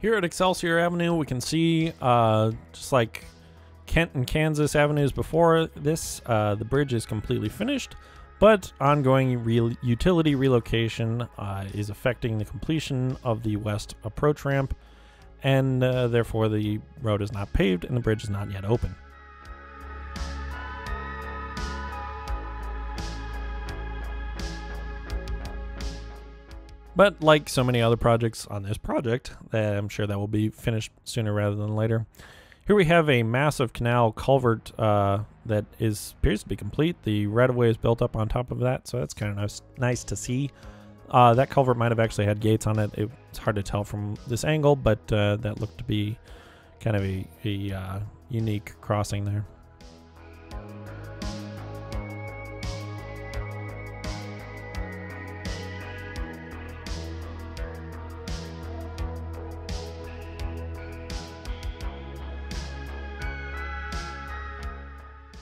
Here at Excelsior Avenue, we can see, uh, just like Kent and Kansas avenues before this, uh, the bridge is completely finished, but ongoing re utility relocation uh, is affecting the completion of the west approach ramp, and uh, therefore the road is not paved and the bridge is not yet open. But like so many other projects on this project, I'm sure that will be finished sooner rather than later. Here we have a massive canal culvert uh, that is appears to be complete. The right-of-way is built up on top of that, so that's kind of nice, nice to see. Uh, that culvert might have actually had gates on it. It's hard to tell from this angle, but uh, that looked to be kind of a, a uh, unique crossing there.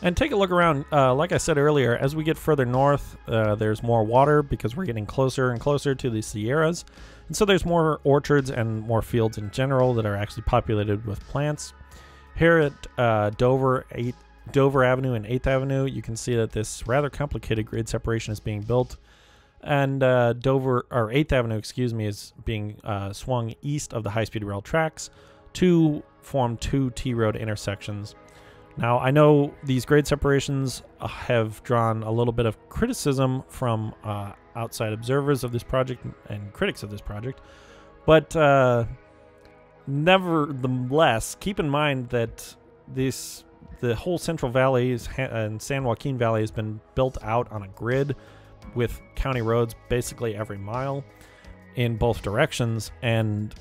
And take a look around. Uh, like I said earlier, as we get further north, uh, there's more water because we're getting closer and closer to the Sierras. And so there's more orchards and more fields in general that are actually populated with plants. Here at uh, Dover, 8, Dover Avenue and 8th Avenue, you can see that this rather complicated grade separation is being built. And uh, Dover, or 8th Avenue, excuse me, is being uh, swung east of the high speed rail tracks to form two T road intersections. Now, I know these grade separations uh, have drawn a little bit of criticism from uh, outside observers of this project and critics of this project, but uh, nevertheless, keep in mind that this the whole Central Valley and San Joaquin Valley has been built out on a grid with county roads basically every mile in both directions, and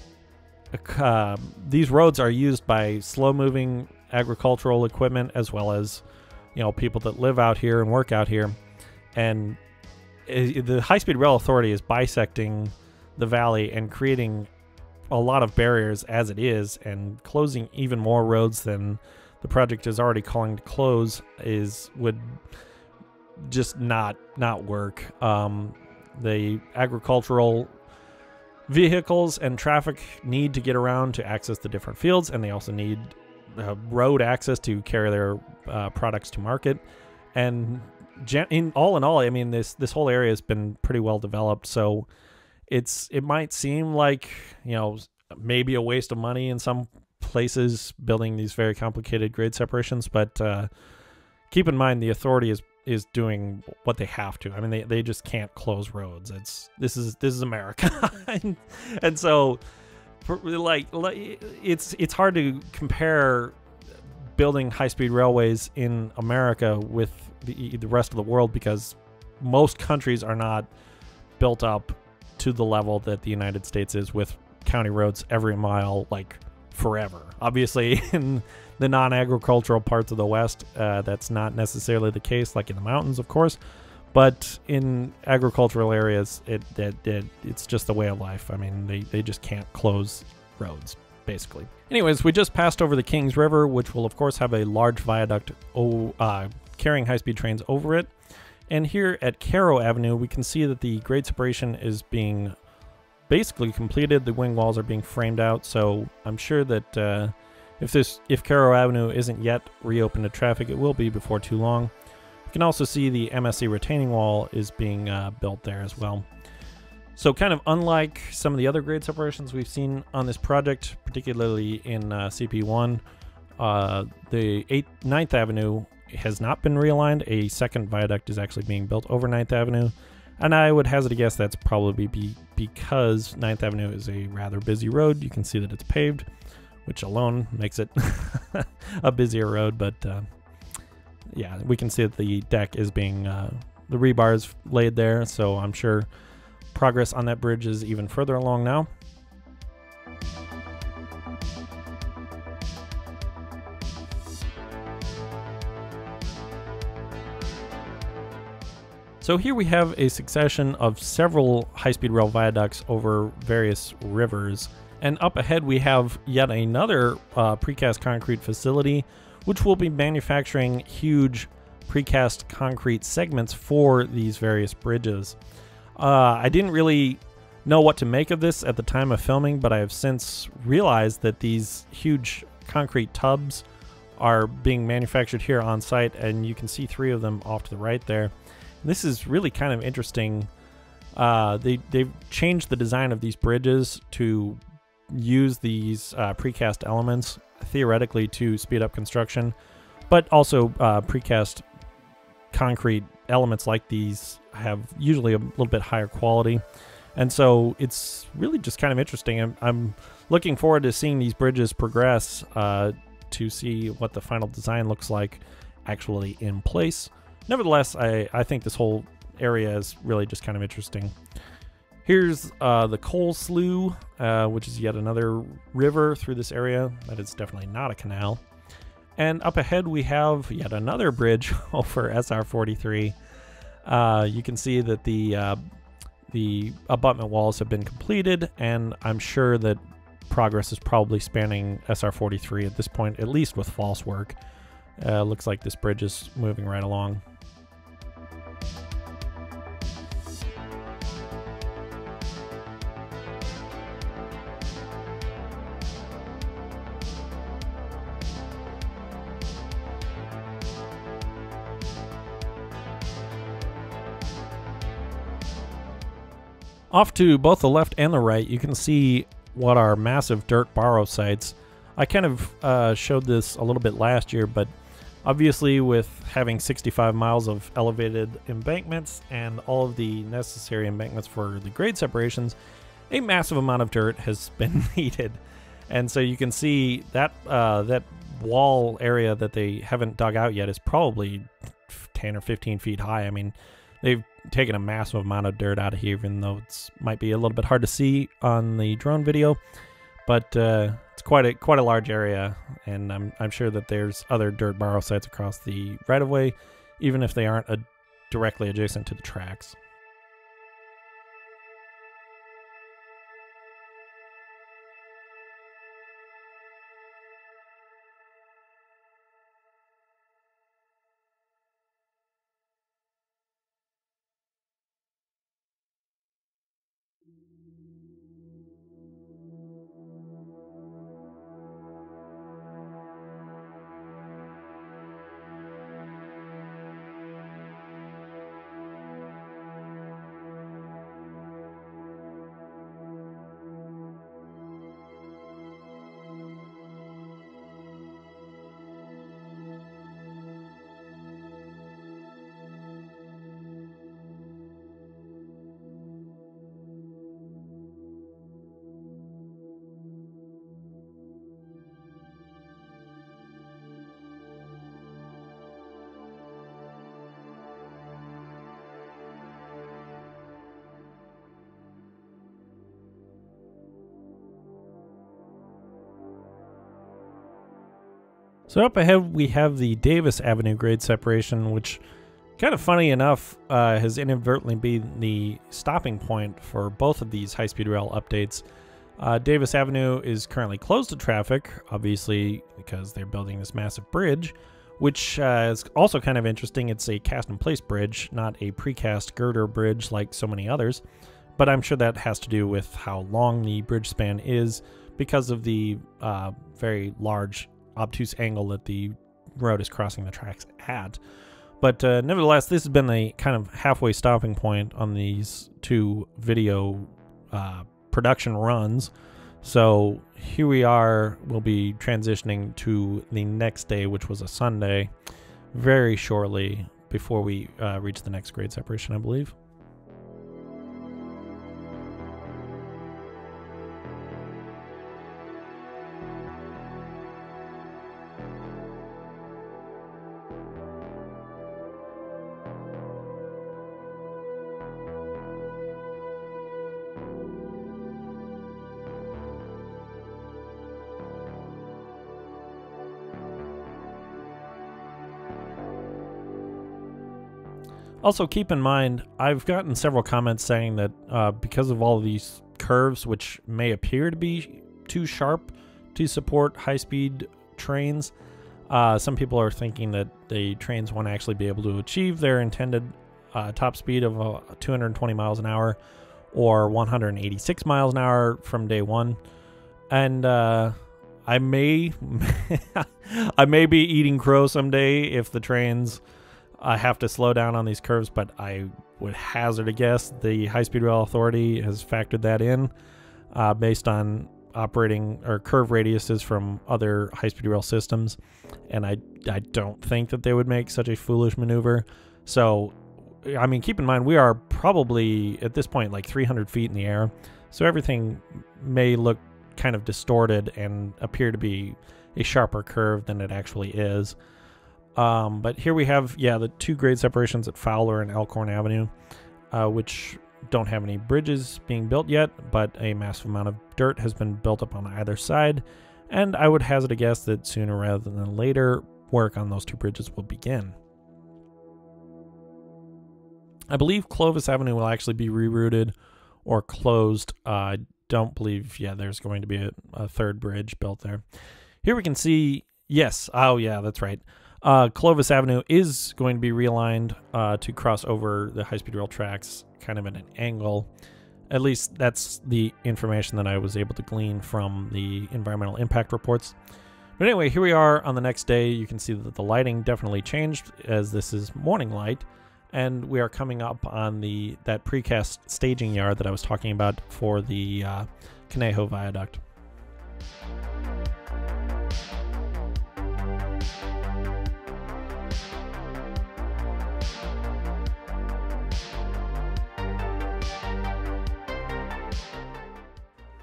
uh, these roads are used by slow-moving agricultural equipment as well as you know people that live out here and work out here. And the high speed rail authority is bisecting the valley and creating a lot of barriers as it is and closing even more roads than the project is already calling to close is would just not not work. Um, the agricultural vehicles and traffic need to get around to access the different fields and they also need uh, road access to carry their uh, products to market. And in all in all, I mean this this whole area has been pretty well developed. So it's it might seem like you know maybe a waste of money in some places building these very complicated grade separations, but uh, keep in mind the authority is is doing what they have to. I mean, they, they just can't close roads. It's this is this is America, [laughs] and, and so like it's it's hard to compare building high speed railways in America with the, the rest of the world because most countries are not built up to the level that the United States is with county roads every mile like forever. Obviously, [laughs] in the non agricultural parts of the West, uh, that's not necessarily the case, like in the mountains, of course. But in agricultural areas, it, it, it it's just the way of life. I mean, they, they just can't close roads, basically. Anyways, we just passed over the Kings River, which will, of course, have a large viaduct uh, carrying high speed trains over it. And here at Caro Avenue, we can see that the grade separation is being basically completed. The wing walls are being framed out, so I'm sure that uh, if this if Caro Avenue isn't yet reopened to traffic, it will be before too long. You can also see the MSE retaining wall is being uh, built there as well. So kind of unlike some of the other grade separations we've seen on this project, particularly in uh, CP1, uh, the 8th, 9th Avenue has not been realigned. A second viaduct is actually being built over 9th Avenue. And I would hazard a guess that's probably be because 9th Avenue is a rather busy road. You can see that it's paved, which alone makes it [laughs] a busier road. But uh, yeah, we can see that the deck is being, uh, the rebar is laid there. So I'm sure progress on that bridge is even further along now. So here we have a succession of several high-speed rail viaducts over various rivers. And up ahead we have yet another uh, precast concrete facility, which will be manufacturing huge precast concrete segments for these various bridges. Uh, I didn't really know what to make of this at the time of filming, but I have since realized that these huge concrete tubs are being manufactured here on site, and you can see three of them off to the right there. This is really kind of interesting. Uh, they they've changed the design of these bridges to use these uh, precast elements theoretically to speed up construction, but also uh, precast concrete elements like these have usually a little bit higher quality. And so it's really just kind of interesting. I'm, I'm looking forward to seeing these bridges progress uh, to see what the final design looks like actually in place nevertheless, I, I think this whole area is really just kind of interesting. Here's uh, the Cole Slough, uh, which is yet another river through this area. That is definitely not a canal. And up ahead, we have yet another bridge [laughs] over SR 43. Uh, you can see that the uh, the abutment walls have been completed, and I'm sure that progress is probably spanning SR 43 at this point, at least with false work. Uh, looks like this bridge is moving right along. Off to both the left and the right, you can see what are massive dirt borrow sites. I kind of uh, showed this a little bit last year, but obviously with having 65 miles of elevated embankments and all of the necessary embankments for the grade separations, a massive amount of dirt has [laughs] been needed. And so you can see that uh, that wall area that they haven't dug out yet is probably 10 or 15 feet high. I mean, they've taken a massive amount of dirt out of here, even though it's might be a little bit hard to see on the drone video. But uh, it's quite a quite a large area, and I'm I'm sure that there's other dirt borrow sites across the right of way, even if they aren't a, directly adjacent to the tracks. So up ahead we have the Davis Avenue grade separation, which kind of funny enough, uh, has inadvertently been the stopping point for both of these high speed rail updates. Uh, Davis Avenue is currently closed to traffic, obviously, because they're building this massive bridge, which uh, is also kind of interesting. It's a cast in place bridge, not a precast girder bridge like so many others. But I'm sure that has to do with how long the bridge span is because of the uh, very large obtuse angle that the road is crossing the tracks at. But uh, nevertheless, this has been a kind of halfway stopping point on these two video uh, production runs. So here we are. We'll be transitioning to the next day, which was a Sunday, very shortly before we uh, reach the next grade separation, I believe. Also, keep in mind, I've gotten several comments saying that uh, because of all of these curves, which may appear to be too sharp to support high speed trains, uh, some people are thinking that the trains won't actually be able to achieve their intended uh, top speed of uh, 220 miles an hour or 186 miles an hour from day one. And uh, I may, [laughs] I may be eating crow someday if the trains I have to slow down on these curves, but I would hazard a guess the High Speed Rail Authority has factored that in uh, based on operating or curve radiuses from other high speed rail systems. And I, I don't think that they would make such a foolish maneuver. So, I mean, keep in mind, we are probably at this point like 300 feet in the air. So everything may look kind of distorted and appear to be a sharper curve than it actually is. Um, but here we have, yeah, the two grade separations at Fowler and Elkhorn Avenue, uh, which don't have any bridges being built yet, but a massive amount of dirt has been built up on either side. And I would hazard a guess that sooner rather than later, work on those two bridges will begin. I believe Clovis Avenue will actually be rerouted or closed. Uh, I don't believe, yeah, there's going to be a, a third bridge built there. Here we can see, yes, oh yeah, that's right. Uh, Clovis Avenue is going to be realigned uh, to cross over the high speed rail tracks kind of at an angle. At least that's the information that I was able to glean from the environmental impact reports. But anyway, here we are on the next day. You can see that the lighting definitely changed as this is morning light. And we are coming up on the that precast staging yard that I was talking about for the uh, Conejo Viaduct.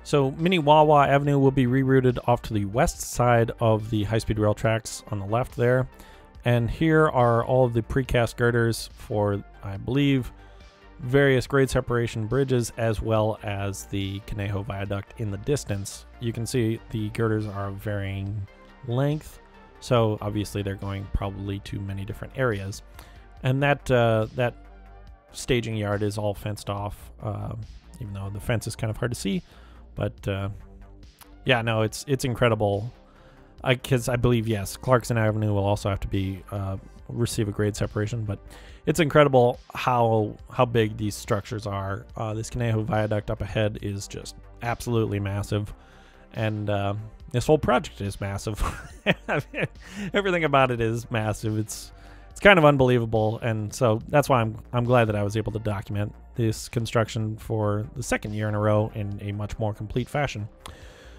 So Mini Minnewawa Avenue will be rerouted off to the west side of the high-speed rail tracks on the left there. And here are all of the precast girders for, I believe, various grade separation bridges as well as the Conejo Viaduct in the distance. You can see the girders are varying length, so obviously they're going probably to many different areas. And that uh, that staging yard is all fenced off, uh, even though the fence is kind of hard to see. But uh, yeah, no, it's it's incredible. Because I, I, believe yes, Clarkson Avenue will also have to be uh, receive a grade separation, but it's incredible how how big these structures are. Uh, this Conejo Viaduct up ahead is just absolutely massive, and uh, this whole project is massive. [laughs] Everything about it is massive. It's it's kind of unbelievable, and so that's why I'm I'm glad that I was able to document this construction for the second year in a row in a much more complete fashion.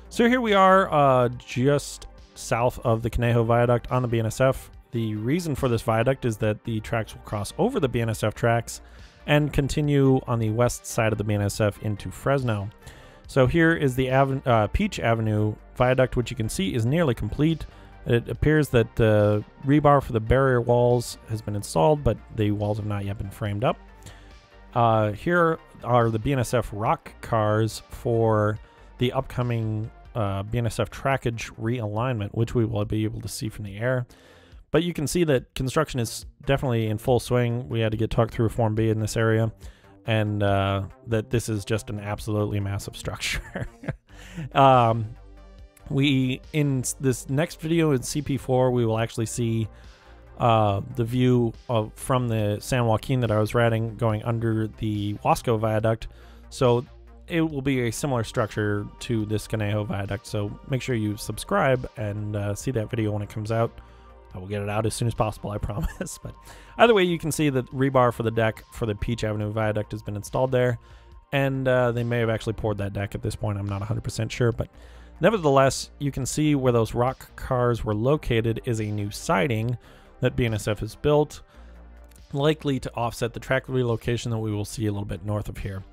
So here we are, uh, just south of the Conejo Viaduct on the BNSF. The reason for this viaduct is that the tracks will cross over the BNSF tracks and continue on the west side of the BNSF into Fresno. So here is the uh, Peach Avenue viaduct, which you can see is nearly complete. It appears that the rebar for the barrier walls has been installed, but the walls have not yet been framed up. Uh, here are the BNSF rock cars for the upcoming uh, BNSF trackage realignment, which we will be able to see from the air. but you can see that construction is definitely in full swing. We had to get talked through Form B in this area, and uh, that this is just an absolutely massive [laughs] structure. um, we in this next video in CP4, we will actually see uh, the view of from the San Joaquin that I was riding going under the Wasco Viaduct. So it will be a similar structure to this Conejo Viaduct. So make sure you subscribe and uh, see that video when it comes out. I will get it out as soon as possible, I [laughs] promise. But either way, you can see that rebar for the deck for the Peach Avenue Viaduct has been installed there. And uh, they may have actually poured that deck at this point. I'm not 100% sure, but nevertheless, you can see where those rock cars were located is a new siding that BNSF has built, likely to offset the track relocation that we will see a little bit north of here.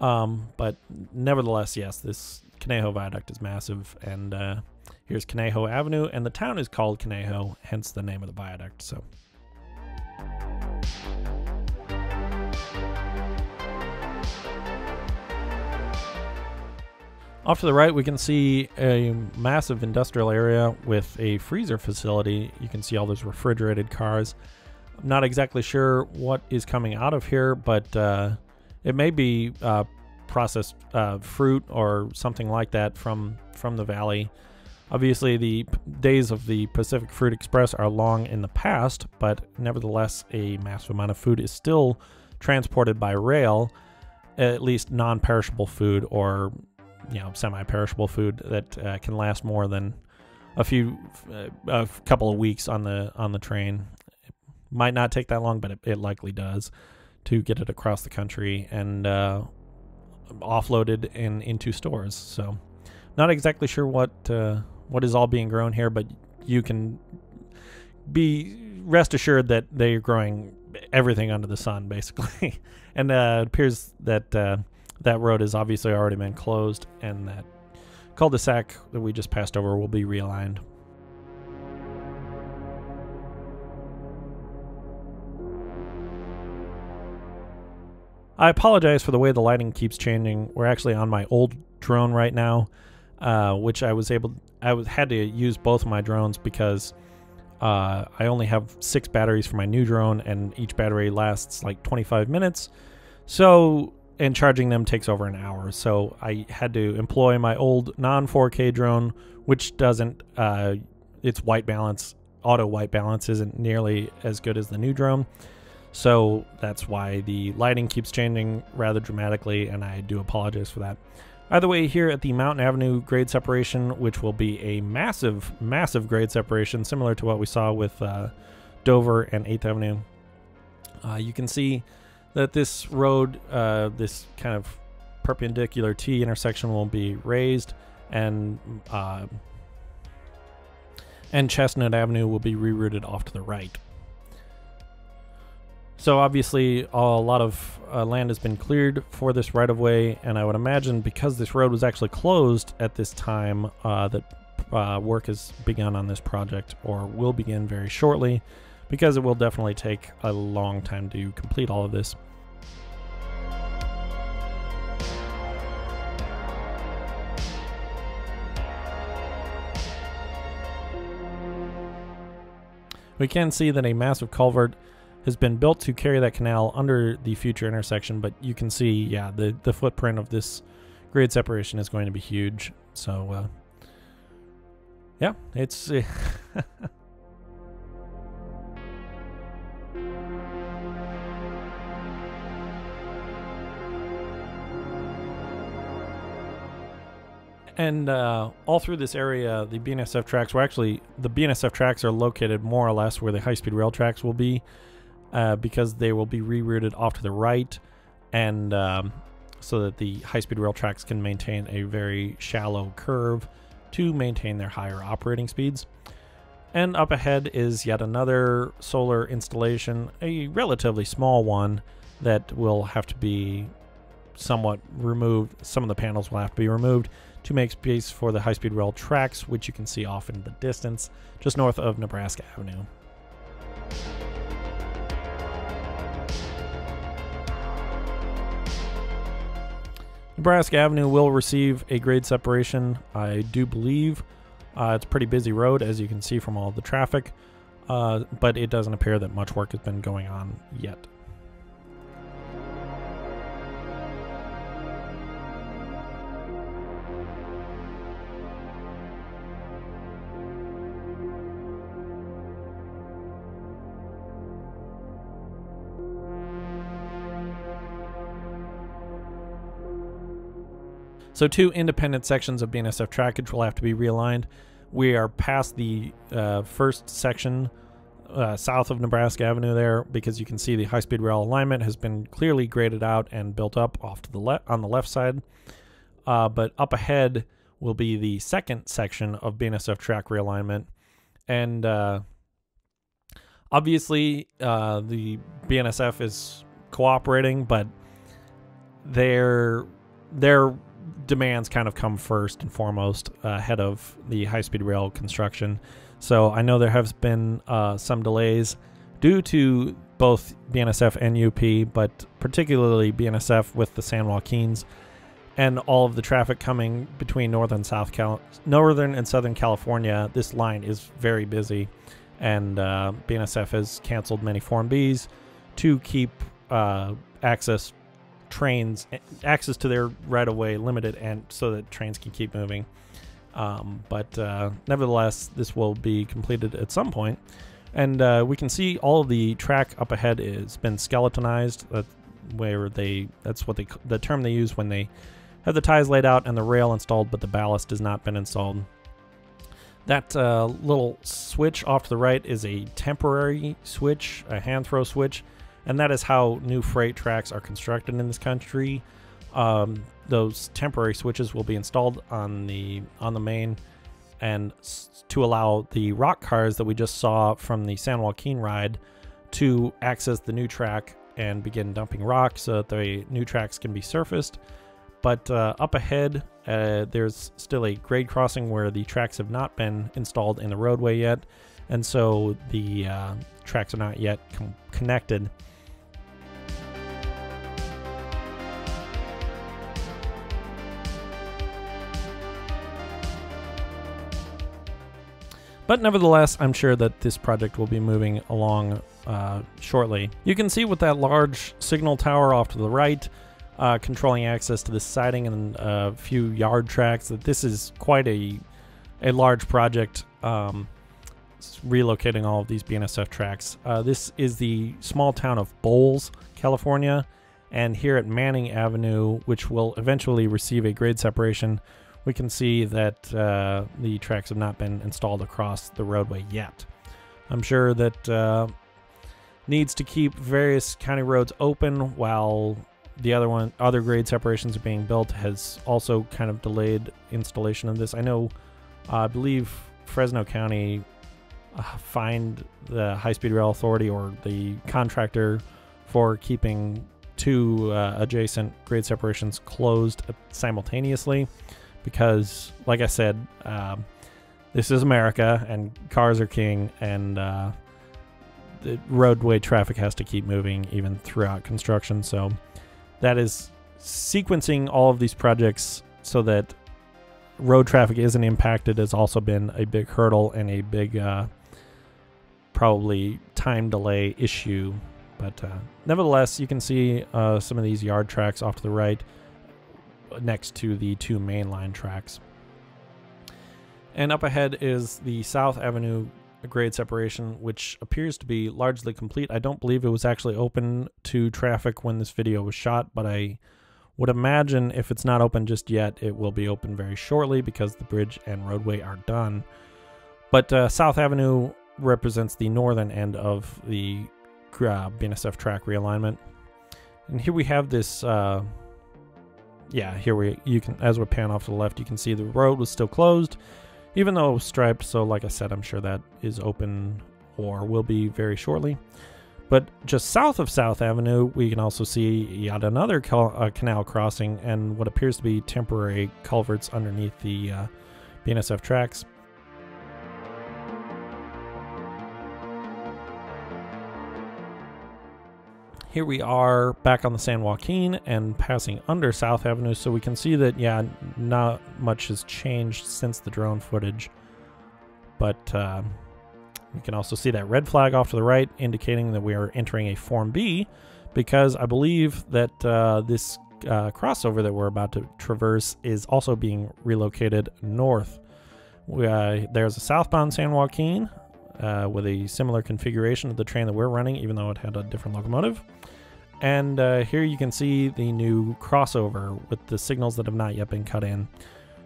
Um, but nevertheless, yes, this Conejo Viaduct is massive, and uh, here's Conejo Avenue, and the town is called Conejo, hence the name of the viaduct. So. Off to the right, we can see a massive industrial area with a freezer facility. You can see all those refrigerated cars. I'm not exactly sure what is coming out of here, but uh, it may be uh, processed uh, fruit or something like that from from the valley. Obviously, the days of the Pacific Fruit Express are long in the past, but nevertheless, a massive amount of food is still transported by rail, at least non-perishable food or you know semi-perishable food that uh, can last more than a few uh, a couple of weeks on the on the train. It might not take that long, but it, it likely does to get it across the country and uh, offloaded in into stores. So, not exactly sure what uh, what is all being grown here, but you can be rest assured that they're growing everything under the sun, basically. [laughs] and uh, it appears that uh, that road has obviously already been closed, and that cul-de-sac that we just passed over will be realigned. I apologize for the way the lighting keeps changing. We're actually on my old drone right now, uh, which I was able, I was, had to use both of my drones because uh, I only have six batteries for my new drone, and each battery lasts like 25 minutes. So and charging them takes over an hour. So I had to employ my old non 4K drone, which doesn't, uh, its white balance, auto white balance isn't nearly as good as the new drone. So that's why the lighting keeps changing rather dramatically, and I do apologize for that. Either way, here at the Mountain Avenue grade separation, which will be a massive, massive grade separation, similar to what we saw with uh, Dover and 8th Avenue, uh, you can see that this road, uh, this kind of perpendicular T intersection will be raised and uh, and Chestnut Avenue will be rerouted off to the right. So obviously a lot of uh, land has been cleared for this right of way and I would imagine because this road was actually closed at this time uh, that uh, work has begun on this project or will begin very shortly because it will definitely take a long time to complete all of this. We can see that a massive culvert has been built to carry that canal under the future intersection, but you can see, yeah, the, the footprint of this grade separation is going to be huge. So, uh, yeah, it's... [laughs] and uh, all through this area, the BNSF tracks were actually the BNSF tracks are located more or less where the high-speed rail tracks will be, uh, because they will be rerouted off to the right, and um, so that the high-speed rail tracks can maintain a very shallow curve to maintain their higher operating speeds. And up ahead is yet another solar installation, a relatively small one that will have to be somewhat removed. Some of the panels will have to be removed to make space for the high-speed rail tracks, which you can see off in the distance, just north of Nebraska Avenue. Nebraska Avenue will receive a grade separation, I do believe. Uh, it's a pretty busy road, as you can see from all the traffic. uh, but it doesn't appear that much work has been going on yet. So two independent sections of BNSF trackage will have to be realigned. We are past the uh, first section uh, south of Nebraska Avenue there because you can see the high-speed rail alignment has been clearly graded out and built up off to the left on the left side. Uh, but up ahead will be the second section of BNSF track realignment, and uh, obviously uh, the BNSF is cooperating, but their their demands kind of come first and foremost uh, ahead of the high speed rail construction. So I know there has been uh, some delays due to both BNSF and UP, but particularly BNSF with the San Joaquins and all of the traffic coming between northern South Cal- northern and southern California. This line is very busy, and uh, BNSF has canceled many Form Bs to keep uh, access trains access to their right of way limited and so that trains can keep moving. Um, but uh, nevertheless, this will be completed at some point. And uh, we can see all of the track up ahead has been skeletonized, uh, where they that's what they the term they use when they have the ties laid out and the rail installed, but the ballast has not been installed. That uh, little switch off to the right is a temporary switch, a hand throw switch and that is how new freight tracks are constructed in this country. Um, those temporary switches will be installed on the on the main, and to allow the rock cars that we just saw from the San Joaquin ride to access the new track and begin dumping rock so that the new tracks can be surfaced. But uh, up ahead, uh, there's still a grade crossing where the tracks have not been installed in the roadway yet, and so the uh, tracks are not yet connected. But nevertheless, I'm sure that this project will be moving along uh, shortly. You can see with that large signal tower off to the right, uh, controlling access to the siding and a few yard tracks, that this is quite a, a large project. Um, relocating all of these BNSF tracks. Uh, this is the small town of Bowles, California, and here at Manning Avenue, which will eventually receive a grade separation, we can see that uh, the tracks have not been installed across the roadway yet. I'm sure that uh, needs to keep various county roads open while the other one, other grade separations are being built, has also kind of delayed installation of this. I know, uh, I believe Fresno County uh, fined the High Speed Rail Authority or the contractor for keeping two uh, adjacent grade separations closed simultaneously because, like I said, um, this is America and cars are king, and uh, the roadway traffic has to keep moving even throughout construction. So that is sequencing all of these projects so that road traffic isn't impacted has also been a big hurdle and a big uh, probably time delay issue. But uh, nevertheless, you can see uh, some of these yard tracks off to the right next to the two mainline tracks. And up ahead is the South Avenue grade separation, which appears to be largely complete. I don't believe it was actually open to traffic when this video was shot, but I would imagine if it's not open just yet, it will be open very shortly because the bridge and roadway are done. But uh, South Avenue represents the northern end of the uh, BNSF track realignment. And here we have this uh, yeah, here we you can as we pan off to the left, you can see the road was still closed, even though it was striped. So, like I said, I'm sure that is open or will be very shortly. But just south of South Avenue, we can also see yet another cal- uh, canal crossing and what appears to be temporary culverts underneath the uh, BNSF tracks. Here we are back on the San Joaquin and passing under South Avenue, so we can see that, yeah, not much has changed since the drone footage. But uh, You can also see that red flag off to the right indicating that we are entering a Form B because I believe that uh, this uh, crossover that we're about to traverse is also being relocated north. We, uh, there's a southbound San Joaquin uh, with a similar configuration of the train that we're running, even though it had a different locomotive. And uh, here you can see the new crossover with the signals that have not yet been cut in.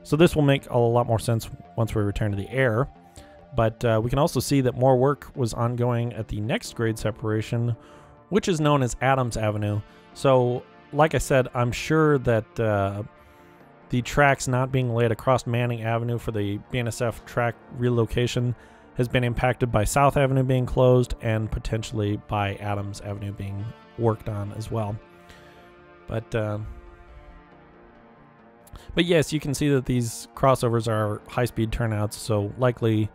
So this will make a lot more sense once we return to the air. But uh, we can also see that more work was ongoing at the next grade separation, which is known as Adams Avenue. So, like I said, I'm sure that uh, the tracks not being laid across Manning Avenue for the BNSF track relocation has been impacted by South Avenue being closed and potentially by Adams Avenue being worked on as well. But uh, but yes, you can see that these crossovers are high-speed turnouts, so likely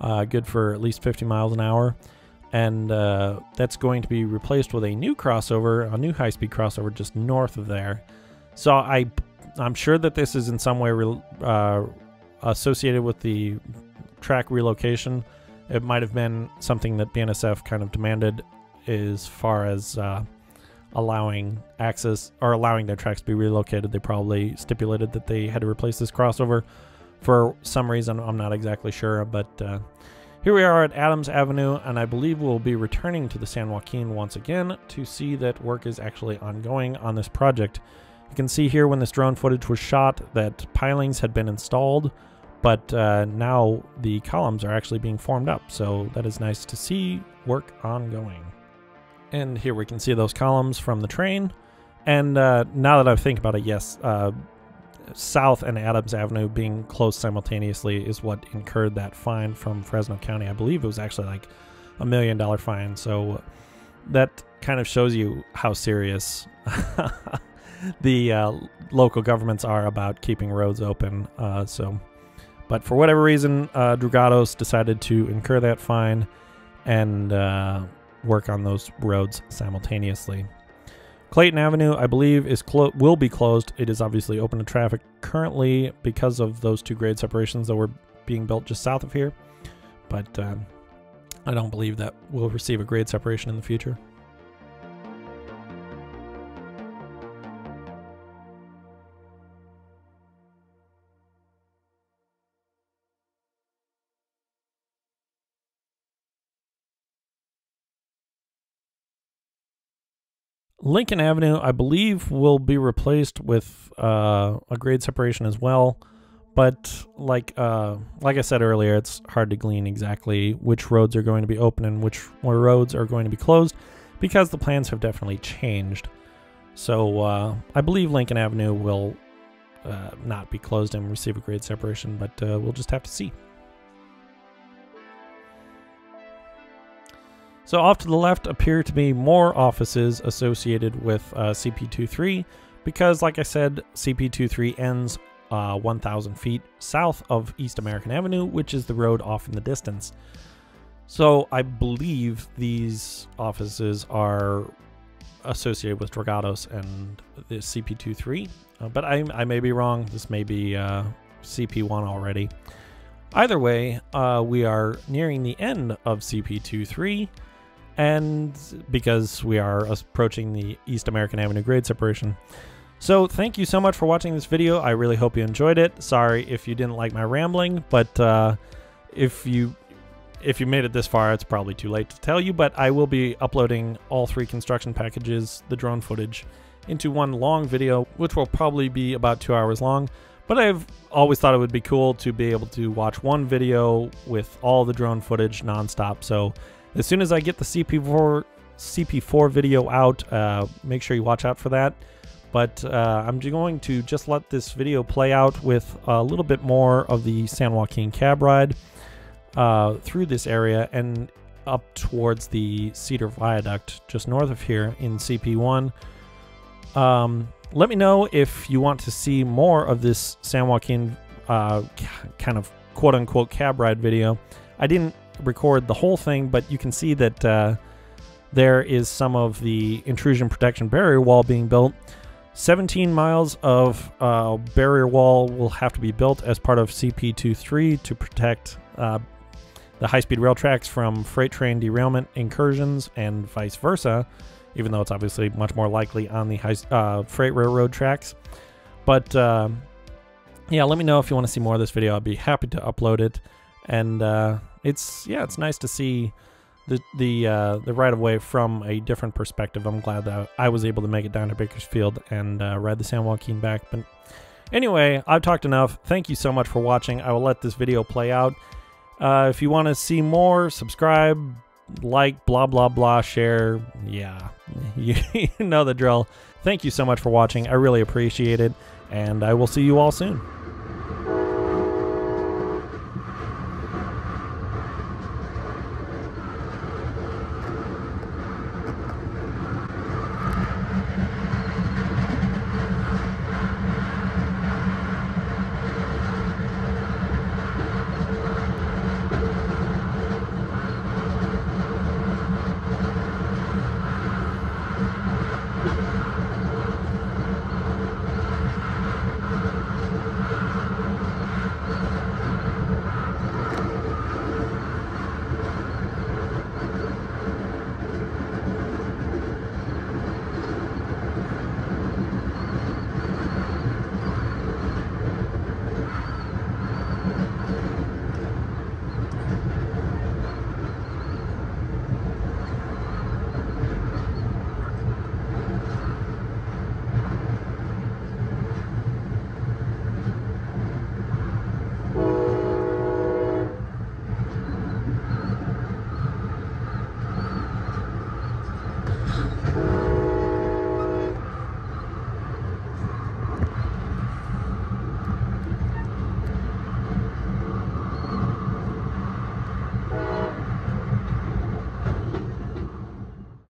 uh, good for at least 50 miles an hour. And uh, that's going to be replaced with a new crossover, a new high-speed crossover just north of there. So I, I'm sure that this is in some way re- uh, associated with the track relocation. It might have been something that BNSF kind of demanded as far as uh, allowing access or allowing their tracks to be relocated. They probably stipulated that they had to replace this crossover for some reason. I'm not exactly sure, but uh, here we are at Adams Avenue, and I believe we'll be returning to the San Joaquin once again to see that work is actually ongoing on this project. You can see here when this drone footage was shot that pilings had been installed, but uh, now the columns are actually being formed up, so that is nice to see work ongoing. And here we can see those columns from the train. And uh, now that I think about it, yes, uh, South and Adams Avenue being closed simultaneously is what incurred that fine from Fresno County. I believe it was actually like a million dollar fine. So that kind of shows you how serious [laughs] the uh, local governments are about keeping roads open. Uh, so, but for whatever reason, uh, Dragados decided to incur that fine and uh, work on those roads simultaneously. Clayton Avenue, I believe, is will be closed. It is obviously open to traffic currently because of those two grade separations that were being built just south of here. But um, I don't believe that we'll receive a grade separation in the future. Lincoln Avenue, I believe, will be replaced with uh, a grade separation as well. But like uh, like I said earlier, it's hard to glean exactly which roads are going to be open and which roads are going to be closed because the plans have definitely changed. So uh, I believe Lincoln Avenue will uh, not be closed and receive a grade separation, but uh, we'll just have to see. So off to the left appear to be more offices associated with uh, CP23 because, like I said, CP23 ends uh, 1,000 feet south of East American Avenue, which is the road off in the distance. So I believe these offices are associated with Dragados and the CP23, uh, but I, I, may be wrong. This may be uh, CP1 already. Either way, uh, we are nearing the end of CP23 and because we are approaching the East American Avenue grade separation. So thank you so much for watching this video. I really hope you enjoyed it. Sorry if you didn't like my rambling, but uh, if you if you made it this far, it's probably too late to tell you, but I will be uploading all three construction packages, the drone footage, into one long video, which will probably be about two hours long. But I've always thought it would be cool to be able to watch one video with all the drone footage nonstop. So as soon as I get the CP4 CP4 video out, uh, make sure you watch out for that. But uh, I'm going to just let this video play out with a little bit more of the San Joaquin cab ride uh, through this area and up towards the Cedar Viaduct just north of here in CP1. Um, let me know if you want to see more of this San Joaquin uh, kind of quote unquote cab ride video. I didn't record the whole thing, but you can see that uh, there is some of the intrusion protection barrier wall being built. 17 miles of uh, barrier wall will have to be built as part of CP23 to protect uh, the high-speed rail tracks from freight train derailment incursions and vice versa, even though it's obviously much more likely on the high, uh, freight railroad tracks. But uh, yeah, let me know if you want to see more of this video. I'd be happy to upload it. And uh, it's yeah, it's nice to see the the uh, the right of way from a different perspective. I'm glad that I was able to make it down to Bakersfield and uh, ride the San Joaquin back. But anyway, I've talked enough. Thank you so much for watching. I will let this video play out. Uh, if you want to see more, subscribe, like, blah blah blah, share. Yeah, you, [laughs] you know the drill. Thank you so much for watching. I really appreciate it, and I will see you all soon.